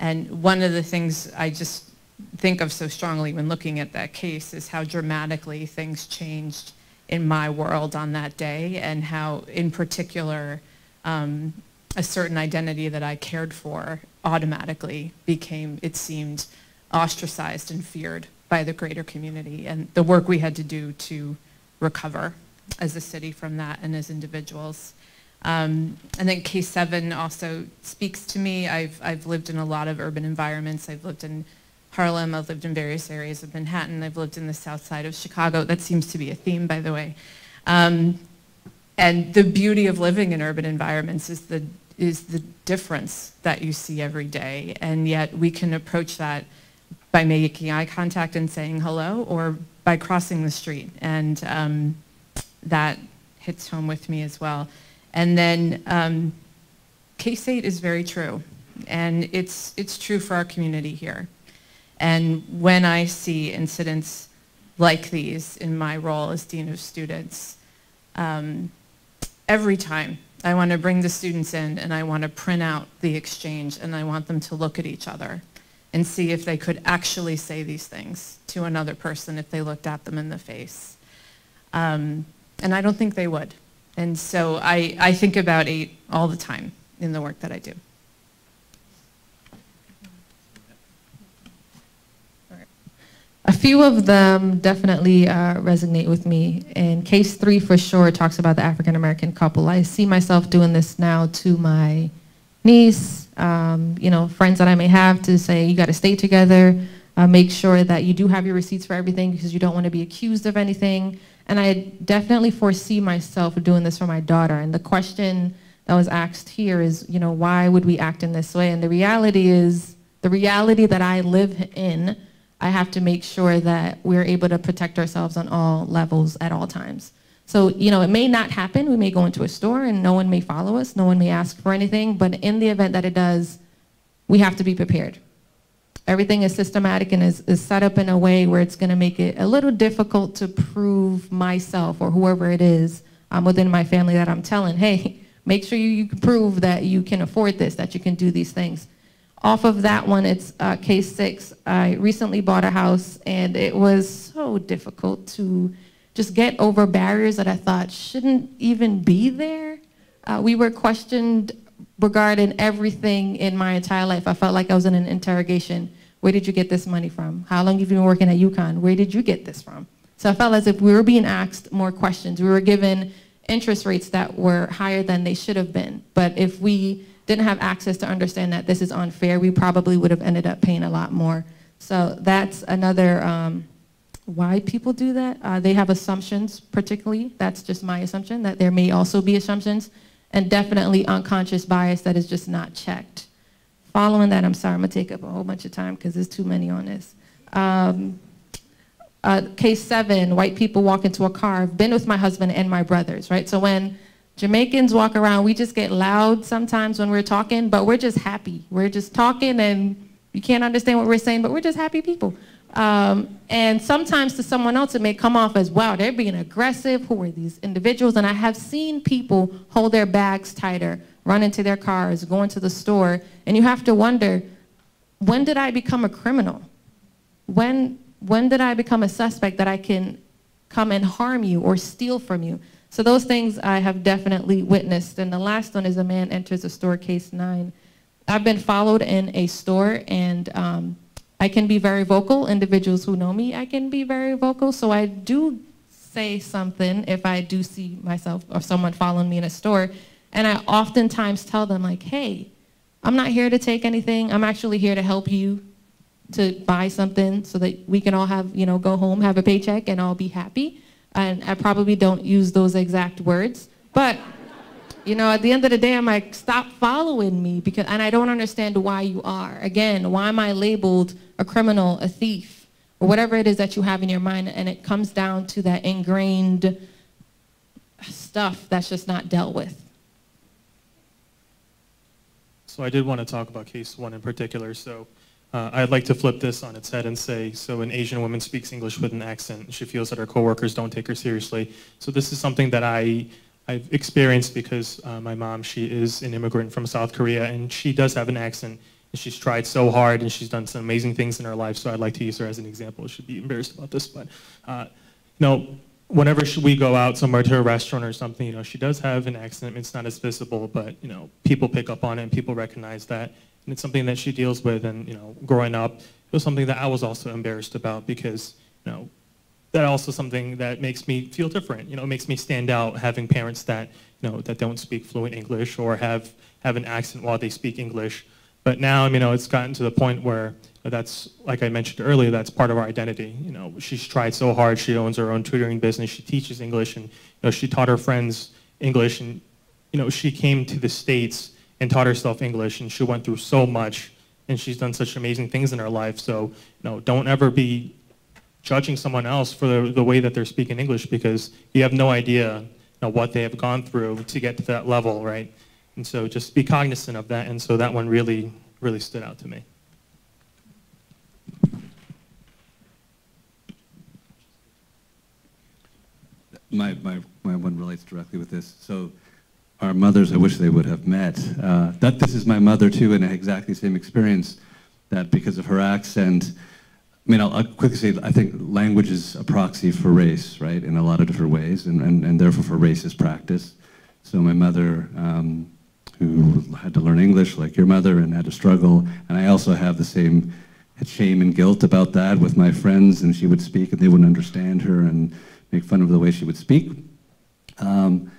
And one of the things I just think of so strongly when looking at that case is how dramatically things changed in my world on that day and how in particular um, a certain identity that I cared for automatically became, it seemed, ostracized and feared by the greater community and the work we had to do to recover as a city from that and as individuals. Um, and then case seven also speaks to me. I've, I've lived in a lot of urban environments. I've lived in Harlem. I've lived in various areas of Manhattan. I've lived in the south side of Chicago. That seems to be a theme, by the way. Um, and the beauty of living in urban environments is the, is the difference that you see every day. And yet we can approach that by making eye contact and saying hello or by crossing the street. And um, that hits home with me as well. And then um, case eight is very true. And it's, it's true for our community here. And when I see incidents like these in my role as Dean of Students, um, every time I want to bring the students in and I want to print out the exchange and I want them to look at each other and see if they could actually say these things to another person if they looked at them in the face. Um, and I don't think they would. And so I, I think about eight all the time in the work that I do. A few of them definitely uh, resonate with me. And case three for sure talks about the African American couple. I see myself doing this now to my niece, um, you know, friends that I may have to say, you got to stay together, uh, make sure that you do have your receipts for everything because you don't want to be accused of anything. And I definitely foresee myself doing this for my daughter. And the question that was asked here is, you know, why would we act in this way? And the reality is, the reality that I live in I have to make sure that we're able to protect ourselves on all levels at all times. So, you know, it may not happen. We may go into a store and no one may follow us, no one may ask for anything, but in the event that it does, we have to be prepared. Everything is systematic and is, is set up in a way where it's going to make it a little difficult to prove myself or whoever it is um, within my family that I'm telling, hey, make sure you, you prove that you can afford this, that you can do these things. Off of that one, it's uh, case six. I recently bought a house and it was so difficult to just get over barriers that I thought shouldn't even be there. Uh, we were questioned regarding everything in my entire life. I felt like I was in an interrogation. Where did you get this money from? How long have you been working at UConn? Where did you get this from? So I felt as if we were being asked more questions. We were given interest rates that were higher than they should have been. But if we didn't have access to understand that this is unfair, we probably would have ended up paying a lot more. So that's another um, why people do that. Uh, they have assumptions, particularly. That's just my assumption, that there may also be assumptions, and definitely unconscious bias that is just not checked. Following that, I'm sorry, I'm going to take up a whole bunch of time because there's too many on this. Um, uh, case seven, white people walk into a car. I've been with my husband and my brothers, right? So when Jamaicans walk around, we just get loud sometimes when we're talking, but we're just happy. We're just talking and you can't understand what we're saying, but we're just happy people. Um, and sometimes to someone else, it may come off as, wow, they're being aggressive. Who are these individuals? And I have seen people hold their bags tighter, run into their cars, go into the store, and you have to wonder, when did I become a criminal? When, when did I become a suspect that I can come and harm you or steal from you? So those things I have definitely witnessed. And the last one is a man enters a store, case nine. I've been followed in a store and um, I can be very vocal. Individuals who know me, I can be very vocal. So I do say something if I do see myself or someone following me in a store. And I oftentimes tell them like, hey, I'm not here to take anything. I'm actually here to help you to buy something so that we can all have, you know, go home, have a paycheck and all be happy. And I probably don't use those exact words, but you know, at the end of the day, I'm like, stop following me because, and I don't understand why you are. Again, why am I labeled a criminal, a thief, or whatever it is that you have in your mind? And it comes down to that ingrained stuff that's just not dealt with. So I did want to talk about case one in particular. So uh, I'd like to flip this on its head and say, so an Asian woman speaks English with an accent. She feels that her coworkers don't take her seriously. So this is something that I I've experienced because uh, my mom, she is an immigrant from South Korea, and she does have an accent. And she's tried so hard, and she's done some amazing things in her life. So I'd like to use her as an example. She'd be embarrassed about this, but uh, you know, whenever we go out somewhere to a restaurant or something, you know, she does have an accent. It's not as visible, but you know, people pick up on it, and people recognize that, and it's something that she deals with. And you know, growing up, it was something that I was also embarrassed about because you know, that also something that makes me feel different. You know, it makes me stand out having parents that, you know, that don't speak fluent English or have, have an accent while they speak English. But now, you know, it's gotten to the point where that's, like I mentioned earlier, that's part of our identity. You know, she's tried so hard. She owns her own tutoring business. She teaches English and, you know, she taught her friends English and, you know, she came to the States and taught herself English and she went through so much and she's done such amazing things in her life. So, you know, don't ever be judging someone else for the, the way that they're speaking English because you have no idea you know, what they have gone through to get to that level, right? And so just be cognizant of that. And so that one really, really stood out to me. My, my, my one relates directly with this. So our mothers, I wish they would have met. Uh, that this is my mother too, and exactly the same experience that because of her accent, I mean, I'll, I'll, quickly say, I think language is a proxy for race, right, in a lot of different ways, and, and, and therefore for racist practice. So my mother, um, who had to learn English like your mother and had to struggle, and I also have the same shame and guilt about that with my friends, and she would speak and they wouldn't understand her and make fun of the way she would speak. Um,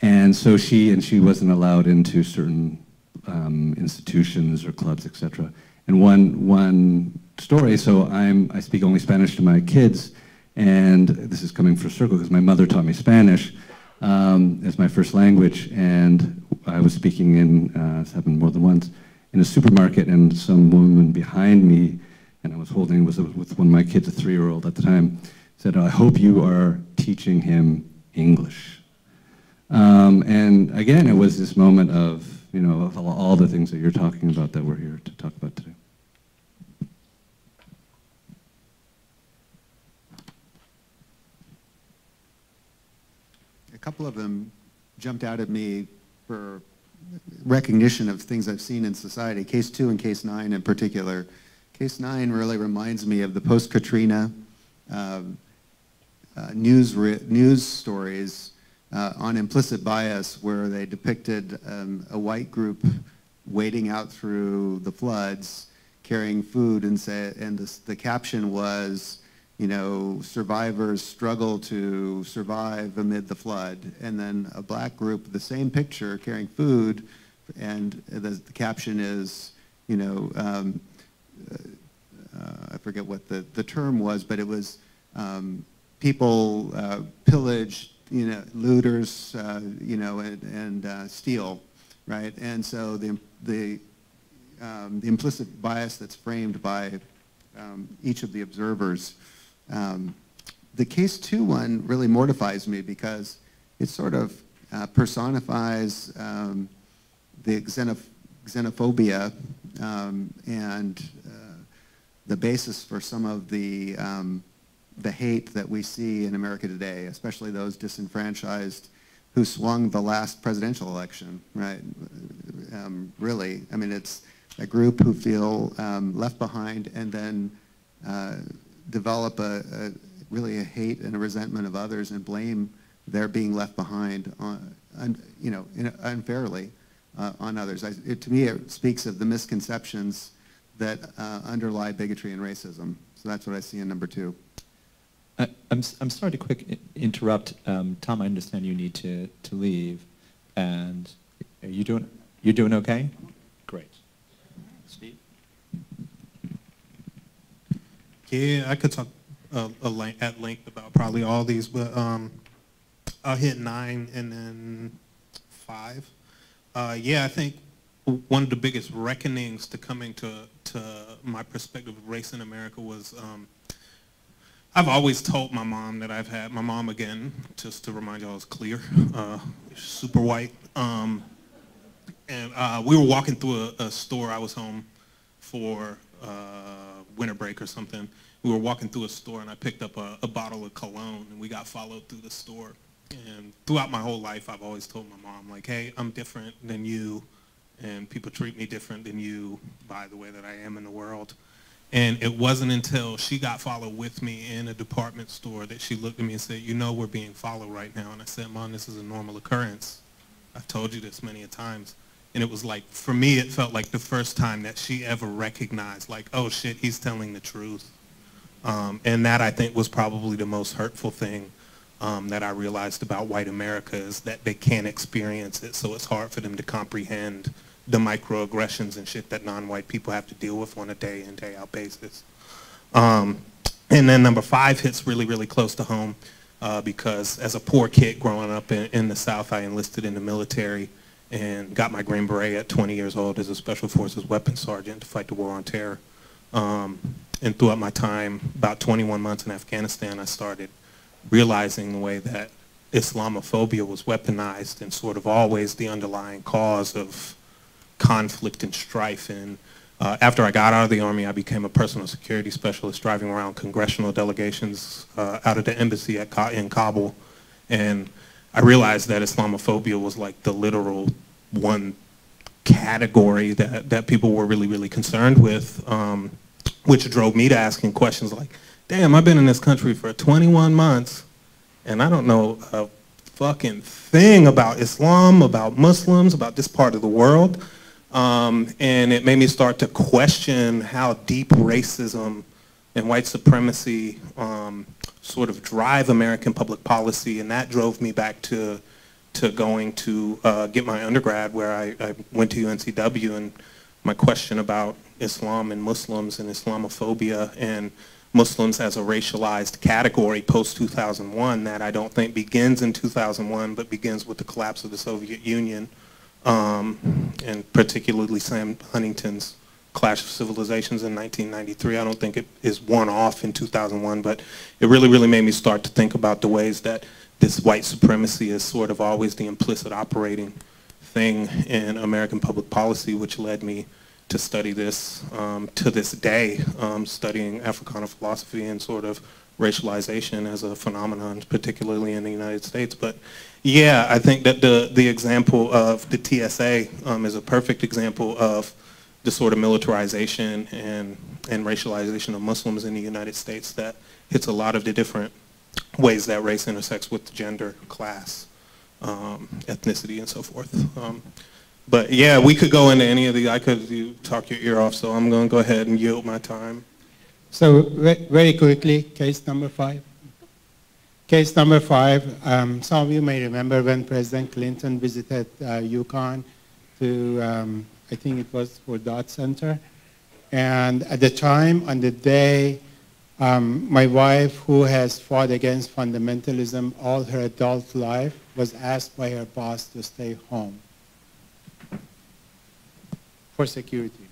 and so she, and she wasn't allowed into certain um, institutions or clubs, etc. And one, one story. So I'm, I speak only Spanish to my kids, and this is coming full circle because my mother taught me Spanish um, as my first language, and I was speaking in, uh, it's happened more than once, in a supermarket, and some woman behind me, and I was holding, was with one of my kids, a three-year-old at the time, said, I hope you are teaching him English. Um, and again, it was this moment of, you know, of all the things that you're talking about that we're here to talk about today. a couple of them jumped out at me for recognition of things I've seen in society. Case two and case nine in particular. Case nine really reminds me of the post-Katrina um, uh, news, news stories uh, on implicit bias where they depicted um, a white group wading out through the floods carrying food and, say, and the, the caption was, you know, survivors struggle to survive amid the flood. And then a black group, the same picture, carrying food, and the, the caption is, you know, um, uh, I forget what the, the term was, but it was um, people uh, pillage, you know, looters, uh, you know, and, and uh, steal, right? And so the, the, um, the implicit bias that's framed by um, each of the observers um, the case two one really mortifies me because it sort of uh, personifies um, the xenoph xenophobia um, and uh, the basis for some of the um, the hate that we see in America today, especially those disenfranchised who swung the last presidential election, right? Um, really, I mean, it's a group who feel um, left behind and then uh, develop a, a, really a hate and a resentment of others and blame their being left behind, on, un, you know, in, unfairly uh, on others. I, it, to me, it speaks of the misconceptions that uh, underlie bigotry and racism. So that's what I see in number two. I, I'm, s- I'm sorry to quick interrupt. Um, Tom, I understand you need to, to leave. And are you doing, you doing okay? Great. Steve? Yeah, I could talk uh, a le- at length about probably all these, but um, I'll hit nine and then five. Uh, yeah, I think one of the biggest reckonings to coming to, to my perspective of race in America was um, I've always told my mom that I've had, my mom again, just to remind y'all is clear, uh, super white. Um, and uh, we were walking through a, a store. I was home for uh, winter break or something. We were walking through a store and I picked up a, a bottle of cologne and we got followed through the store. And throughout my whole life, I've always told my mom, like, hey, I'm different than you and people treat me different than you by the way that I am in the world. And it wasn't until she got followed with me in a department store that she looked at me and said, you know we're being followed right now. And I said, Mom, this is a normal occurrence. I've told you this many a times. And it was like, for me, it felt like the first time that she ever recognized, like, oh shit, he's telling the truth. Um, and that I think was probably the most hurtful thing um, that I realized about white America is that they can't experience it, so it's hard for them to comprehend the microaggressions and shit that non-white people have to deal with on a day in, day out basis. Um, and then number five hits really, really close to home uh, because as a poor kid growing up in, in the South, I enlisted in the military and got my Green Beret at 20 years old as a Special Forces weapons sergeant to fight the war on terror. Um, and throughout my time, about 21 months in Afghanistan, I started realizing the way that Islamophobia was weaponized and sort of always the underlying cause of conflict and strife. And uh, after I got out of the Army, I became a personal security specialist driving around congressional delegations uh, out of the embassy at in Kabul. And I realized that Islamophobia was like the literal one category that, that people were really, really concerned with, um, which drove me to asking questions like, damn, I've been in this country for 21 months and I don't know a fucking thing about Islam, about Muslims, about this part of the world. Um, and it made me start to question how deep racism and white supremacy um, sort of drive American public policy. And that drove me back to, to going to uh, get my undergrad where I, I went to UNCW and my question about Islam and Muslims and Islamophobia and Muslims as a racialized category post-2001 that I don't think begins in 2001 but begins with the collapse of the Soviet Union um, and particularly Sam Huntington's Clash of Civilizations in 1993. I don't think it is one-off in 2001 but it really, really made me start to think about the ways that this white supremacy is sort of always the implicit operating thing in American public policy which led me to study this um, to this day, um, studying Africana philosophy and sort of racialization as a phenomenon, particularly in the United States. But yeah, I think that the, the example of the TSA um, is a perfect example of the sort of militarization and, and racialization of Muslims in the United States that hits a lot of the different ways that race intersects with gender, class, um, ethnicity, and so forth. Um, but yeah, we could go into any of the, I could you, talk your ear off, so I'm going to go ahead and yield my time. So ve- very quickly, case number five. Case number five, um, some of you may remember when President Clinton visited uh, UConn to, um, I think it was for Dodd Center. And at the time, on the day, um, my wife, who has fought against fundamentalism all her adult life, was asked by her boss to stay home for security.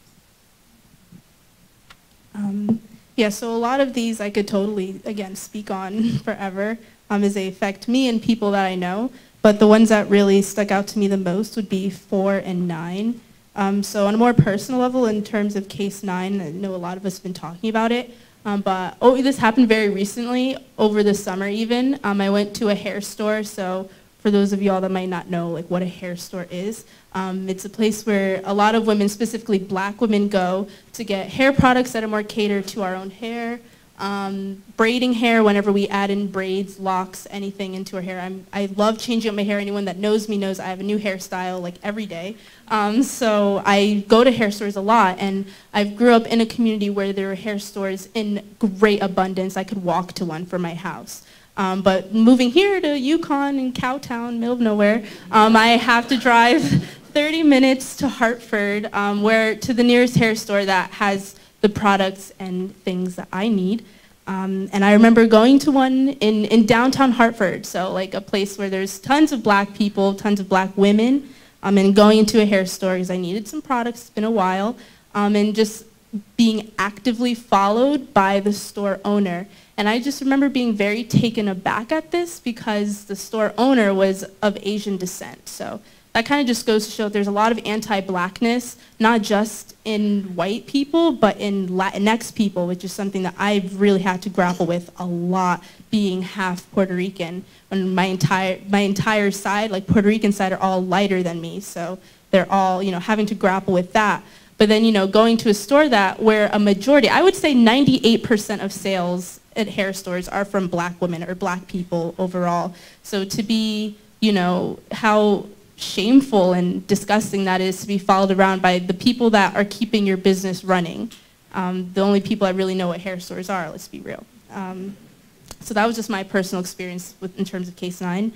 Um, yeah, so a lot of these I could totally, again, speak on forever um, as they affect me and people that I know. But the ones that really stuck out to me the most would be four and nine. Um, so on a more personal level, in terms of case nine, I know a lot of us have been talking about it. Um, but oh, this happened very recently, over the summer even. Um, I went to a hair store, so for those of y'all that might not know like what a hair store is, um, it's a place where a lot of women, specifically black women, go to get hair products that are more catered to our own hair, um, braiding hair whenever we add in braids, locks, anything into our hair. I'm, I love changing up my hair. Anyone that knows me knows I have a new hairstyle like every day. Um, so I go to hair stores a lot, and I grew up in a community where there were hair stores in great abundance. I could walk to one from my house. Um, but moving here to UConn and Cowtown, middle of nowhere, um, I have to drive 30 minutes to Hartford, um, where to the nearest hair store that has the products and things that I need. Um, and I remember going to one in, in downtown Hartford, so like a place where there's tons of black people, tons of black women, um, and going into a hair store because I needed some products, it's been a while, um, and just being actively followed by the store owner. And I just remember being very taken aback at this because the store owner was of Asian descent. So that kind of just goes to show that there's a lot of anti-blackness, not just in white people, but in Latinx people, which is something that I've really had to grapple with a lot, being half Puerto Rican. When my entire my entire side, like Puerto Rican side, are all lighter than me, so they're all you know having to grapple with that. But then you know going to a store that where a majority, I would say 98% of sales at hair stores are from black women or black people overall. So to be you know how shameful and disgusting that is to be followed around by the people that are keeping your business running. Um, the only people that really know what hair stores are, let's be real. Um, so that was just my personal experience with, in terms of case nine.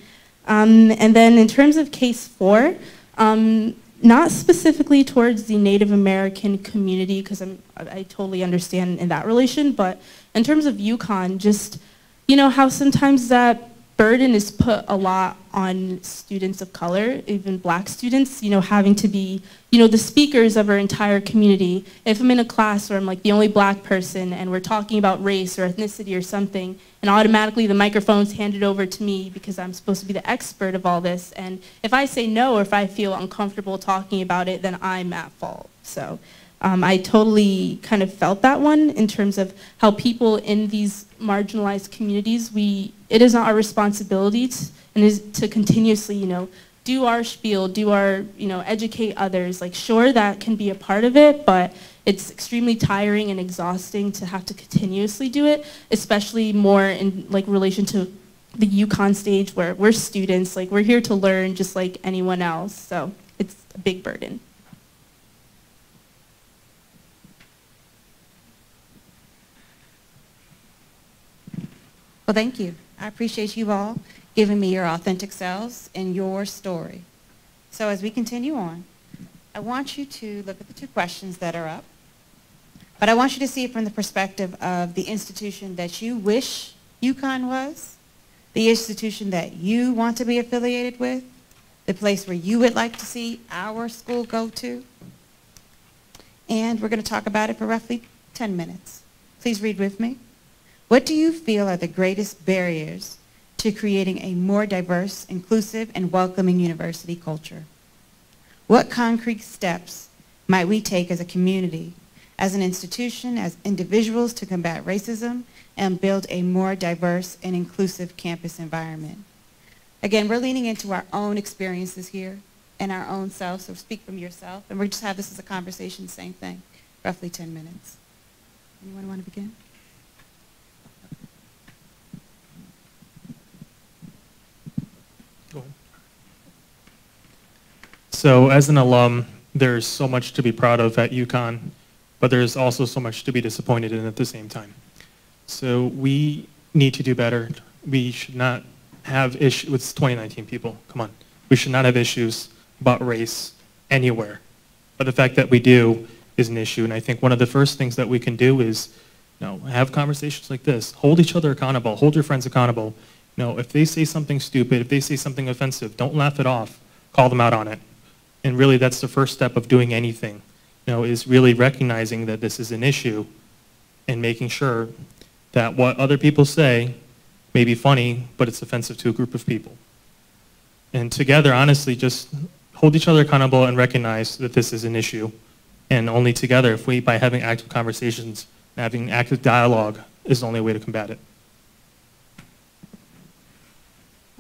Um, and then in terms of case four, um, not specifically towards the Native American community, because I totally understand in that relation, but in terms of UConn, just, you know, how sometimes that burden is put a lot on students of color, even black students, you know, having to be, you know, the speakers of our entire community. If I'm in a class where I'm like the only black person and we're talking about race or ethnicity or something, and automatically the microphone's handed over to me because I'm supposed to be the expert of all this, and if I say no or if I feel uncomfortable talking about it, then I'm at fault. So um, I totally kind of felt that one in terms of how people in these marginalized communities, we, it is not our responsibility to, and is to continuously, you know, do our spiel, do our, you know, educate others. Like, sure, that can be a part of it, but it's extremely tiring and exhausting to have to continuously do it, especially more in like relation to the UConn stage where we're students, like we're here to learn just like anyone else. So it's a big burden. Well, thank you. I appreciate you all giving me your authentic selves and your story. So as we continue on, I want you to look at the two questions that are up. But I want you to see it from the perspective of the institution that you wish UConn was, the institution that you want to be affiliated with, the place where you would like to see our school go to. And we're going to talk about it for roughly 10 minutes. Please read with me. What do you feel are the greatest barriers to creating a more diverse, inclusive, and welcoming university culture? What concrete steps might we take as a community, as an institution, as individuals to combat racism and build a more diverse and inclusive campus environment? Again, we're leaning into our own experiences here and our own selves, so speak from yourself. And we'll just have this as a conversation, same thing, roughly 10 minutes. Anyone want to begin? So as an alum, there's so much to be proud of at UConn, but there's also so much to be disappointed in at the same time. So we need to do better. We should not have issues with 2019 people. Come on. We should not have issues about race anywhere. But the fact that we do is an issue. And I think one of the first things that we can do is you know, have conversations like this. Hold each other accountable. Hold your friends accountable. You know, if they say something stupid, if they say something offensive, don't laugh it off. Call them out on it. And really that's the first step of doing anything, you know, is really recognizing that this is an issue and making sure that what other people say may be funny, but it's offensive to a group of people. And together, honestly, just hold each other accountable and recognize that this is an issue. And only together, if we, by having active conversations, having active dialogue, is the only way to combat it.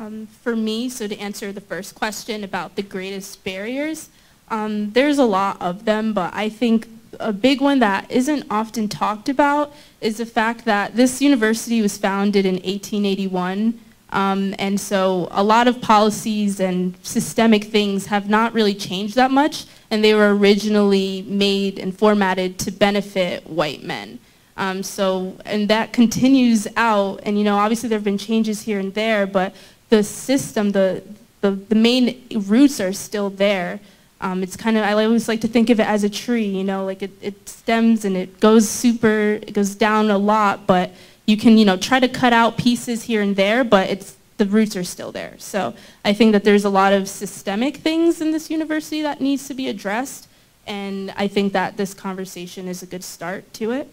Um, for me, so to answer the first question about the greatest barriers, um, there's a lot of them, but I think a big one that isn't often talked about is the fact that this university was founded in 1881 Um, and so a lot of policies and systemic things have not really changed that much, and they were originally made and formatted to benefit white men. Um, so, and that continues out, and you know, obviously there have been changes here and there, but the system, the, the, the main roots are still there. Um, it's kind of, I always like to think of it as a tree, you know, like it, it stems and it goes super, it goes down a lot, but you can, you know, try to cut out pieces here and there, but it's, the roots are still there. So I think that there's a lot of systemic things in this university that needs to be addressed, and I think that this conversation is a good start to it.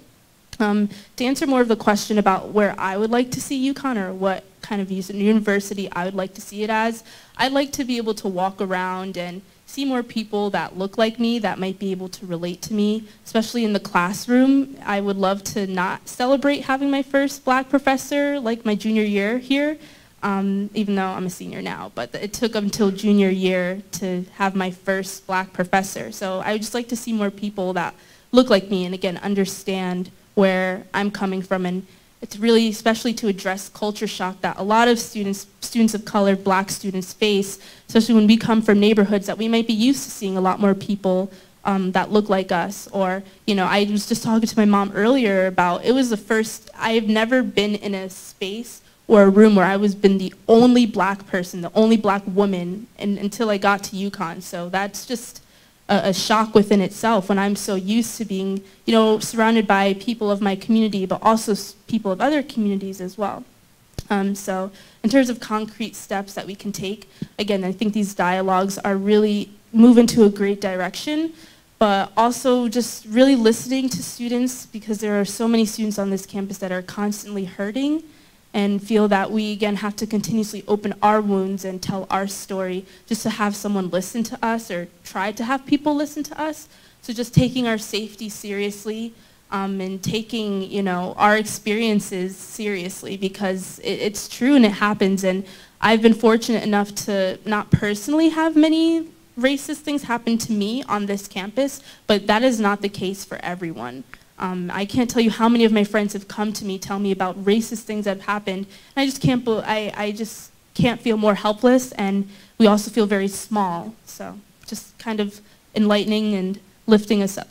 Um, to answer more of the question about where I would like to see UConn or what kind of university I would like to see it as, I'd like to be able to walk around and see more people that look like me that might be able to relate to me, especially in the classroom. I would love to not celebrate having my first black professor like my junior year here, um, even though I'm a senior now, but it took until junior year to have my first black professor. So I would just like to see more people that look like me and again understand where I'm coming from and it's really especially to address culture shock that a lot of students, students of color, black students face, especially when we come from neighborhoods that we might be used to seeing a lot more people um, that look like us. Or, you know, I was just talking to my mom earlier about, it was the first, I've never been in a space or a room where I was been the only black person, the only black woman and, until I got to UConn. So that's just, a, shock within itself when I'm so used to being, you know, surrounded by people of my community, but also people of other communities as well. Um, so in terms of concrete steps that we can take, again, I think these dialogues are really moving to a great direction, but also just really listening to students because there are so many students on this campus that are constantly hurting and feel that we again have to continuously open our wounds and tell our story just to have someone listen to us or try to have people listen to us. So just taking our safety seriously um, and taking you know our experiences seriously because it, it's true and it happens and I've been fortunate enough to not personally have many racist things happen to me on this campus, but that is not the case for everyone. Um, I can't tell you how many of my friends have come to me, tell me about racist things that have happened. And I just can't, I, I just can't feel more helpless, and we also feel very small. So just kind of enlightening and lifting us up.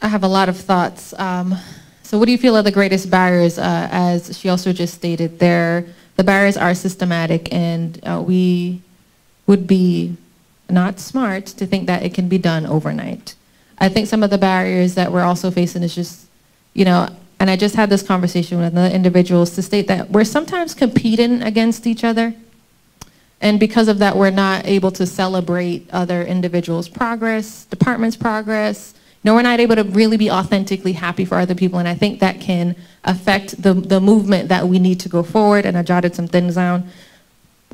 I have a lot of thoughts. Um, so what do you feel are the greatest barriers? Uh, as she also just stated, there, the barriers are systematic, and uh, we would be not smart to think that it can be done overnight. I think some of the barriers that we're also facing is just, you know, and I just had this conversation with other individuals to state that we're sometimes competing against each other. And because of that, we're not able to celebrate other individuals' progress, departments' progress. You know, we're not able to really be authentically happy for other people. And I think that can affect the, the movement that we need to go forward. And I jotted some things down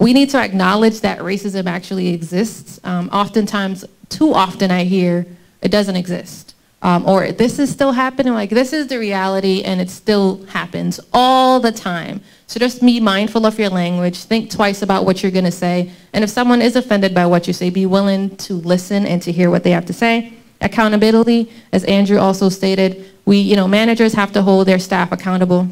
we need to acknowledge that racism actually exists. Um, oftentimes, too often I hear it doesn't exist. Um, or this is still happening, like this is the reality and it still happens all the time. So just be mindful of your language, think twice about what you're gonna say, and if someone is offended by what you say, be willing to listen and to hear what they have to say. Accountability, as Andrew also stated, we, you know, managers have to hold their staff accountable.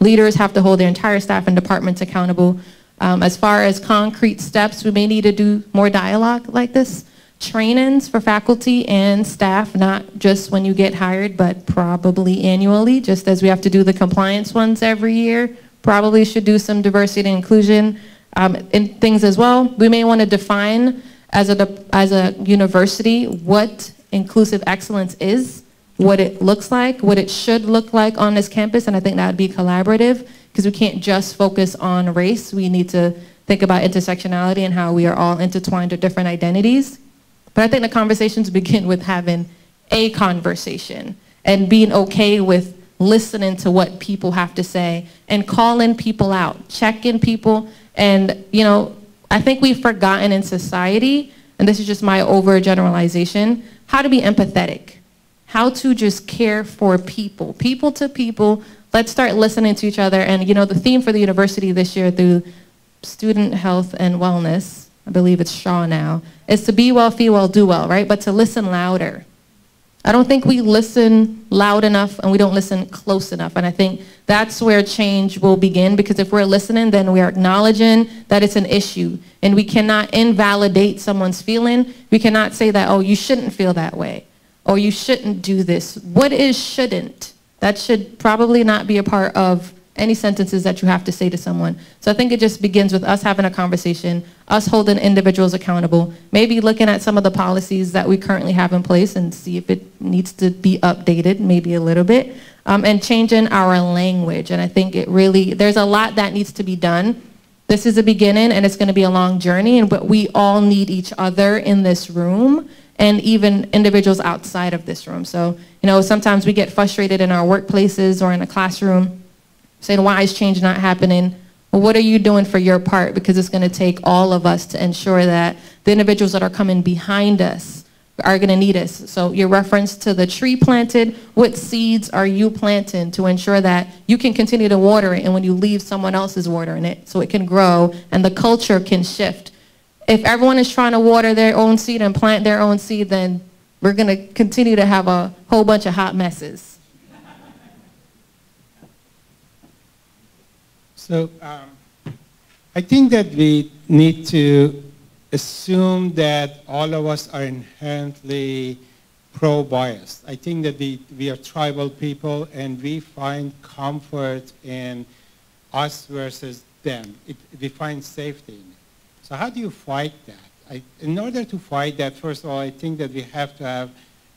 Leaders have to hold their entire staff and departments accountable. Um, as far as concrete steps, we may need to do more dialogue like this. Trainings for faculty and staff, not just when you get hired, but probably annually, just as we have to do the compliance ones every year. Probably should do some diversity and inclusion um, in things as well. We may want to define as a, as a university what inclusive excellence is, what it looks like, what it should look like on this campus, and I think that would be collaborative because we can't just focus on race. We need to think about intersectionality and how we are all intertwined with different identities. But I think the conversations begin with having a conversation and being okay with listening to what people have to say and calling people out, checking people. And, you know, I think we've forgotten in society, and this is just my overgeneralization, how to be empathetic, how to just care for people, people to people, let's start listening to each other. And you know, the theme for the university this year through student health and wellness, I believe it's SHaW now, is to be well, feel well, do well, right? But to listen louder. I don't think we listen loud enough and we don't listen close enough. And I think that's where change will begin because if we're listening, then we are acknowledging that it's an issue. And we cannot invalidate someone's feeling. We cannot say that, oh, you shouldn't feel that way or you shouldn't do this. What is shouldn't? That should probably not be a part of any sentences that you have to say to someone. So I think it just begins with us having a conversation, us holding individuals accountable, maybe looking at some of the policies that we currently have in place and see if it needs to be updated, maybe a little bit, um, and changing our language. And I think it really, there's a lot that needs to be done. This is a beginning and it's going to be a long journey, and but we all need each other in this room and even individuals outside of this room. So, you know, sometimes we get frustrated in our workplaces or in a classroom saying, why is change not happening? Well, what are you doing for your part? Because it's going to take all of us to ensure that the individuals that are coming behind us are going to need us. So your reference to the tree planted, what seeds are you planting to ensure that you can continue to water it and when you leave, someone else is watering it so it can grow and the culture can shift. If everyone is trying to water their own seed and plant their own seed, then we're going to continue to have a whole bunch of hot messes. So um, I think that we need to assume that all of us are inherently pro-biased. I think that we, we are tribal people and we find comfort in us versus them. It, we find safety. So how do you fight that? I, in order to fight that, first of all, I think that we have to have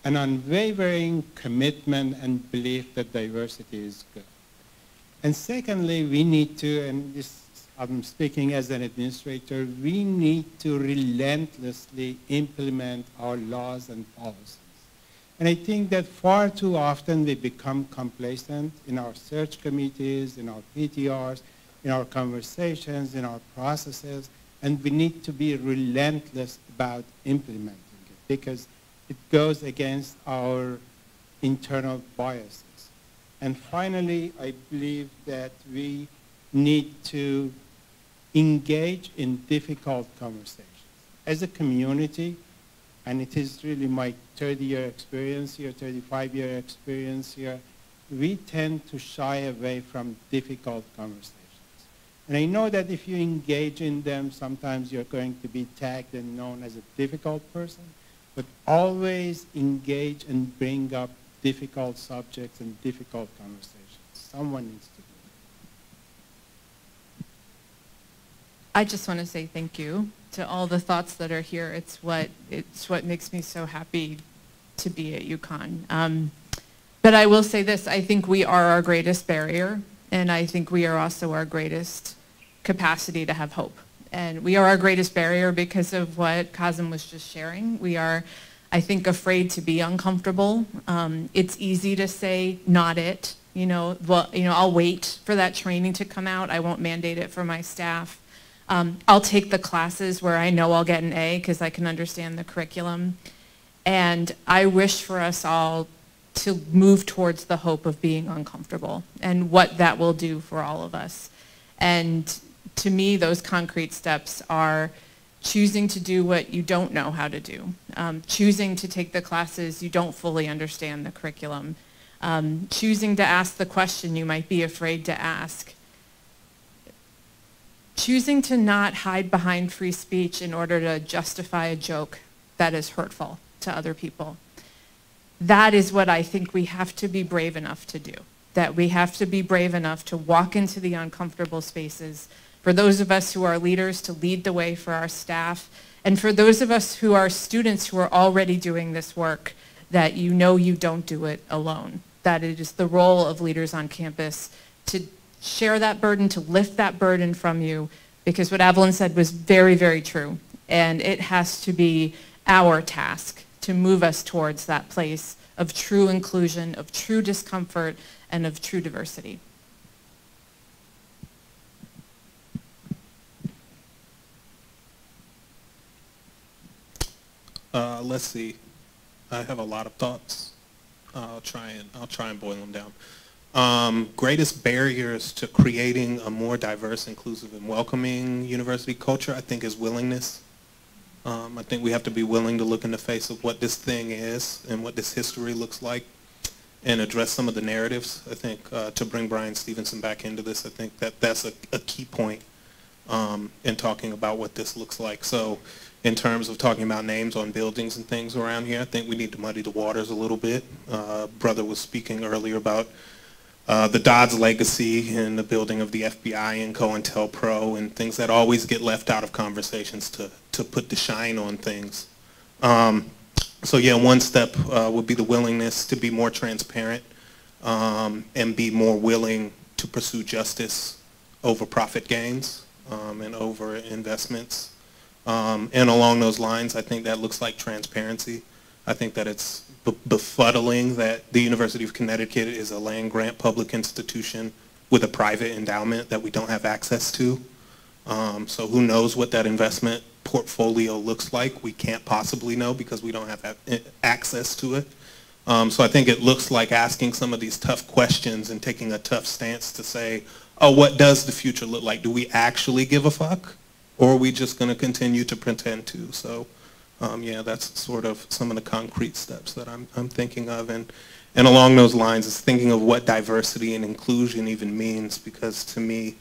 an unwavering commitment and belief that diversity is good. And secondly, we need to, and this I'm speaking as an administrator, we need to relentlessly implement our laws and policies. And I think that far too often we become complacent in our search committees, in our PTRs, in our conversations, in our processes, and we need to be relentless about implementing it because it goes against our internal biases. And finally, I believe that we need to engage in difficult conversations. As a community, and it is really my 30-year experience here, 35-year experience here, we tend to shy away from difficult conversations. And I know that if you engage in them, sometimes you're going to be tagged and known as a difficult person, but always engage and bring up difficult subjects and difficult conversations. Someone needs to do it. I just want to say thank you to all the thoughts that are here. It's what, it's what makes me so happy to be at UConn. Um, but I will say this, I think we are our greatest barrier, and I think we are also our greatest capacity to have hope. And we are our greatest barrier because of what Kazem was just sharing. We are I think, afraid to be uncomfortable. Um, it's easy to say, not it. You know, well, you know, I'll wait for that training to come out. I won't mandate it for my staff. Um, I'll take the classes where I know I'll get an A because I can understand the curriculum. And I wish for us all to move towards the hope of being uncomfortable and what that will do for all of us. And to me, those concrete steps are choosing to do what you don't know how to do, um, choosing to take the classes you don't fully understand the curriculum, um, choosing to ask the question you might be afraid to ask, choosing to not hide behind free speech in order to justify a joke that is hurtful to other people. That is what I think we have to be brave enough to do, that we have to be brave enough to walk into the uncomfortable spaces for those of us who are leaders to lead the way for our staff, and for those of us who are students who are already doing this work, that you know you don't do it alone, that it is the role of leaders on campus to share that burden, to lift that burden from you, because what Evelyn said was very, very true. And it has to be our task to move us towards that place of true inclusion, of true discomfort, and of true diversity. Uh, let's see. I have a lot of thoughts. I'll try and I'll try and boil them down. Um, greatest barriers to creating a more diverse, inclusive, and welcoming university culture, I think, is willingness. Um, I think we have to be willing to look in the face of what this thing is and what this history looks like and address some of the narratives. I think uh, to bring Bryan Stevenson back into this, I think that that's a, a key point um, in talking about what this looks like. So in terms of talking about names on buildings and things around here, I think we need to muddy the waters a little bit. Uh, brother was speaking earlier about uh, the Dodd's legacy and the building of the FBI and COINTELPRO and things that always get left out of conversations to, to put the shine on things. Um, so yeah, one step uh, would be the willingness to be more transparent um, and be more willing to pursue justice over profit gains um, and over investments. Um, and along those lines, I think that looks like transparency. I think that it's befuddling that the University of Connecticut is a land grant public institution with a private endowment that we don't have access to. Um, so who knows what that investment portfolio looks like? We can't possibly know because we don't have access to it. Um, so I think it looks like asking some of these tough questions and taking a tough stance to say, oh, what does the future look like? Do we actually give a fuck? Or are we just going to continue to pretend to? So um, yeah, that's sort of some of the concrete steps that I'm, I'm thinking of. And, and along those lines is thinking of what diversity and inclusion even means because to me,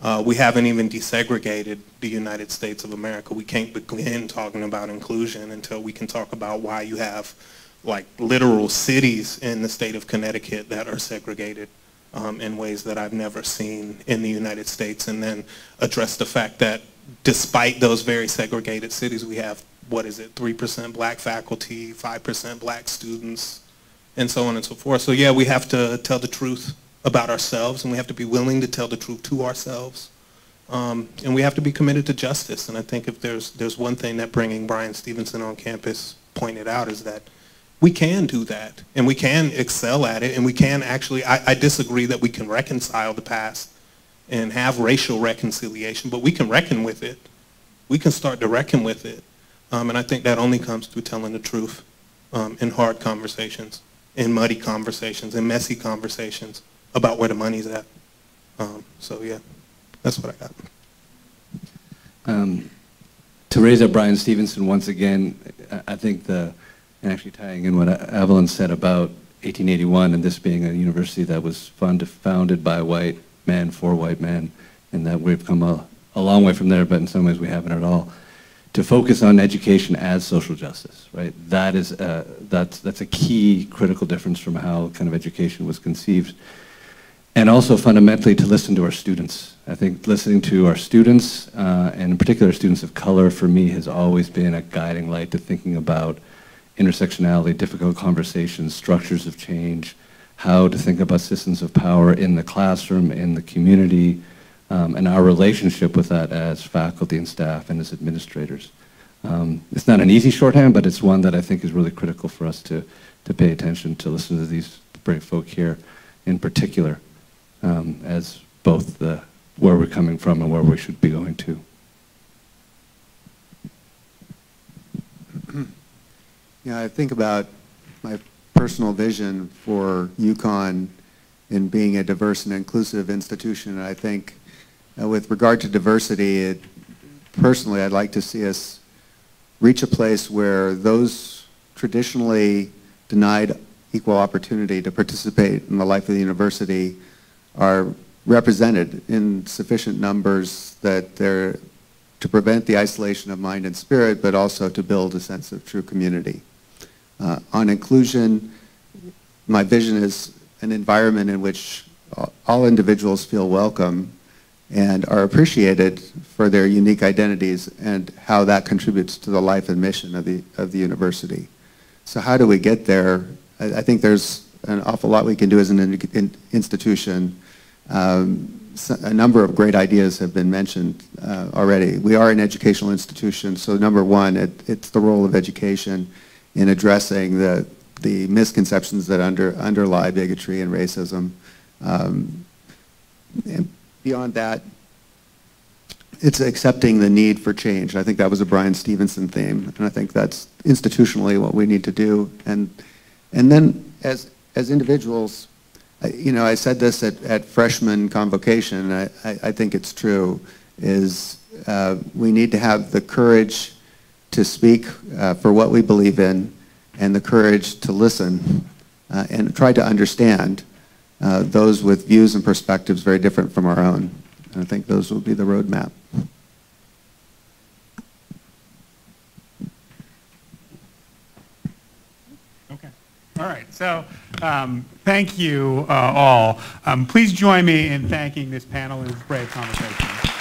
uh, we haven't even desegregated the United States of America. We can't begin talking about inclusion until we can talk about why you have like literal cities in the state of Connecticut that are segregated um, in ways that I've never seen in the United States and then address the fact that despite those very segregated cities, we have what is it, 3% black faculty, 5% black students, and so on and so forth. So yeah, we have to tell the truth about ourselves, and we have to be willing to tell the truth to ourselves. Um, and we have to be committed to justice. And I think if there's, there's one thing that bringing Bryan Stevenson on campus pointed out is that we can do that, and we can excel at it, and we can actually, I, I disagree that we can reconcile the past and have racial reconciliation, but we can reckon with it. We can start to reckon with it. Um, and I think that only comes through telling the truth um, in hard conversations, in muddy conversations, in messy conversations about where the money's at. Um, so yeah, that's what I got. Um, to raise up Bryan Stevenson once again, I think the, and actually tying in what Evelyn said about 1881 and this being a university that was founded by white men for white men, and that we've come a, a long way from there, but in some ways we haven't at all to focus on education as social justice, right? That is, uh, that's, that's a key critical difference from how kind of education was conceived. And also fundamentally to listen to our students. I think listening to our students, uh, and in particular students of color, for me has always been a guiding light to thinking about intersectionality, difficult conversations, structures of change, how to think about systems of power in the classroom, in the community, um, and our relationship with that as faculty and staff and as administrators. Um, it's not an easy shorthand, but it's one that I think is really critical for us to, to pay attention to listen to these brave folk here in particular um, as both the, where we're coming from and where we should be going to. Yeah, I think about my personal vision for UConn in being a diverse and inclusive institution. And I think uh, with regard to diversity, it, personally, I'd like to see us reach a place where those traditionally denied equal opportunity to participate in the life of the university are represented in sufficient numbers that they're to prevent the isolation of mind and spirit, but also to build a sense of true community. Uh, on inclusion, my vision is an environment in which all individuals feel welcome and are appreciated for their unique identities and how that contributes to the life and mission of the, of the university. So how do we get there? I, I think there's an awful lot we can do as an in, in, institution. Um, a number of great ideas have been mentioned uh, already. We are an educational institution, so number one, it, it's the role of education in addressing the, the misconceptions that under, underlie bigotry and racism. Um, and beyond that, it's accepting the need for change. I think that was a Bryan Stevenson theme, and I think that's institutionally what we need to do. And and then as as individuals, you know, I said this at, at freshman convocation, I, I, I think it's true, is uh, we need to have the courage to speak uh, for what we believe in and the courage to listen uh, and try to understand uh, those with views and perspectives very different from our own. And I think those will be the roadmap. Okay. All right. So um, thank you uh, all. Um, please join me in thanking this panel and this brave conversation.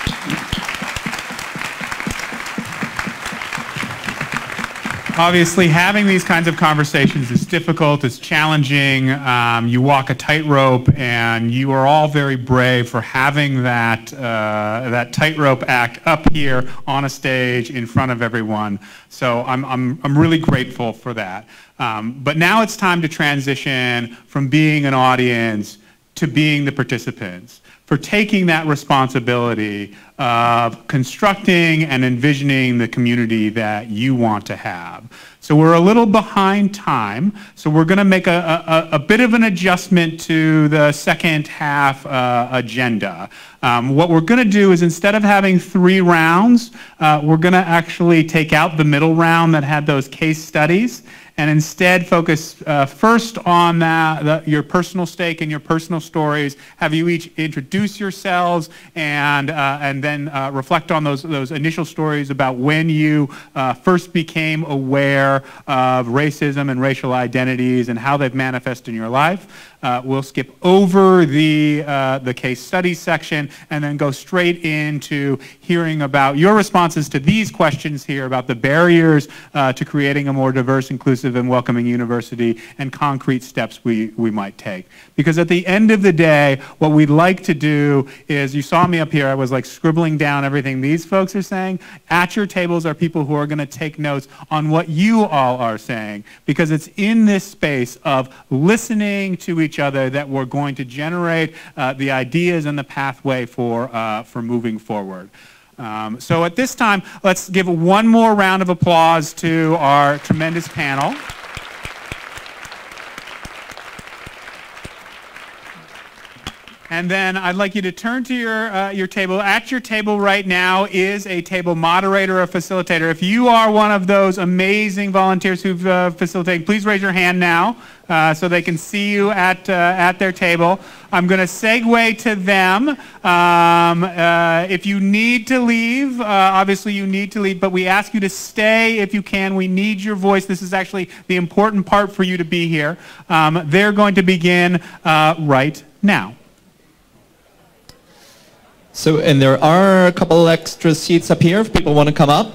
Obviously, having these kinds of conversations is difficult, it's challenging. Um, you walk a tightrope, and you are all very brave for having that, uh, that tightrope act up here on a stage in front of everyone. So I'm, I'm, I'm really grateful for that. Um, but now it's time to transition from being an audience to being the participants for taking that responsibility of constructing and envisioning the community that you want to have. So we're a little behind time, so we're going to make a, a, a, bit of an adjustment to the second half uh, agenda. Um, what we're going to do is instead of having three rounds, uh, we're going to actually take out the middle round that had those case studies and instead focus uh, first on that, the, your personal stake and your personal stories. Have you each introduce yourselves and, uh, and then uh, reflect on those, those initial stories about when you uh, first became aware of racism and racial identities and how they've manifested in your life. Uh, we'll skip over the, uh, the case study section and then go straight into hearing about your responses to these questions here about the barriers uh, to creating a more diverse, inclusive, and welcoming university and concrete steps we, we might take. Because at the end of the day, what we'd like to do is, you saw me up here, I was like scribbling down everything these folks are saying. At your tables are people who are going to take notes on what you all are saying. Because it's in this space of listening to each other that we're going to generate uh, the ideas and the pathway for, uh, for moving forward. Um, so at this time, let's give one more round of applause to our tremendous panel. And then I'd like you to turn to your, uh, your table. At your table right now is a table moderator or facilitator. If you are one of those amazing volunteers who've uh, facilitated, please raise your hand now uh, so they can see you at, uh, at their table. I'm going to segue to them. Um, uh, if you need to leave, uh, obviously you need to leave, but we ask you to stay if you can. We need your voice. This is actually the important part for you to be here. Um, they're going to begin right now. So, and there are a couple extra seats up here if people want to come up.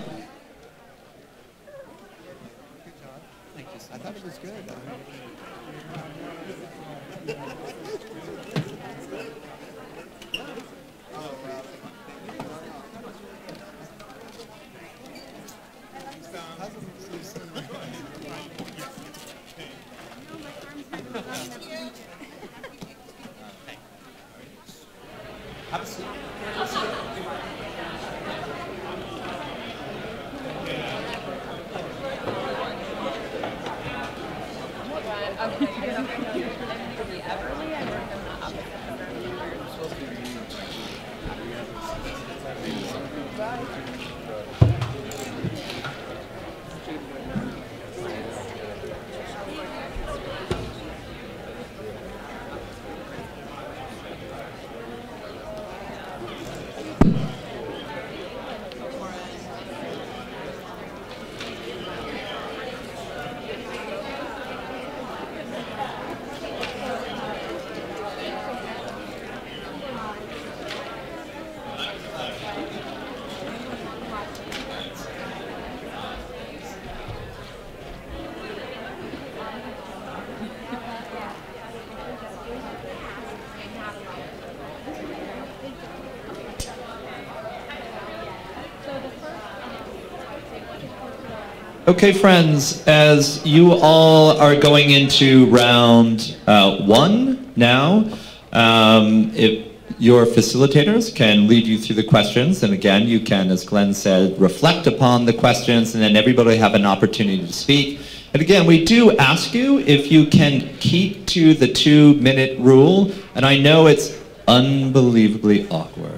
Okay, friends, as you all are going into round uh, one now, um, if your facilitators can lead you through the questions, and again, you can, as Glenn said, reflect upon the questions, and then everybody have an opportunity to speak. And again, we do ask you if you can keep to the two-minute rule, and I know it's unbelievably awkward.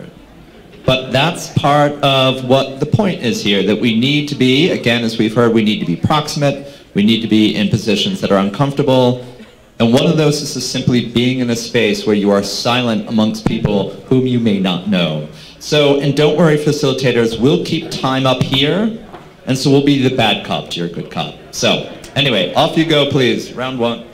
But that's part of what the point is here, that we need to be, again, as we've heard, we need to be proximate, we need to be in positions that are uncomfortable, and one of those is simply being in a space where you are silent amongst people whom you may not know. So, and don't worry, facilitators, we'll keep time up here, and so we'll be the bad cop to your good cop. So, anyway, off you go, please. Round one.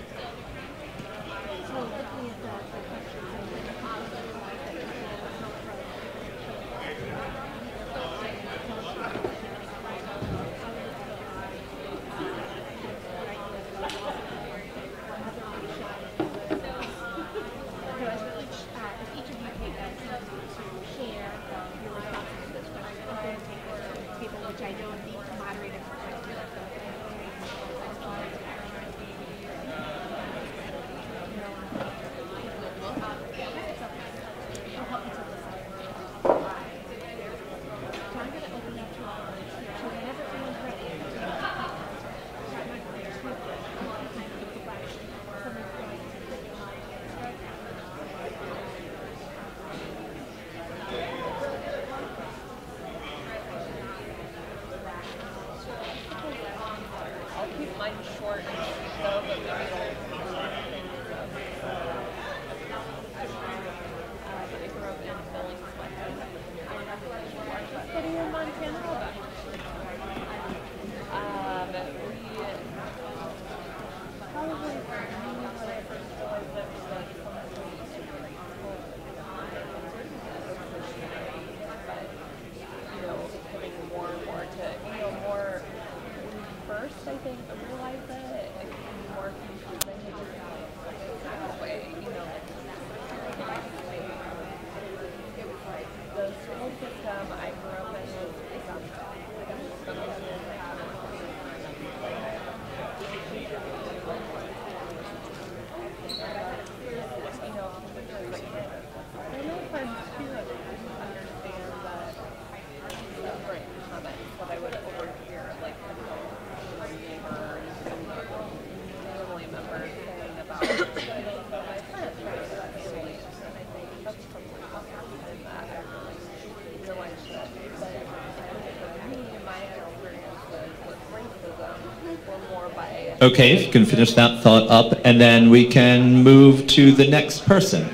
Okay, if you can finish that thought up, and then we can move to the next person.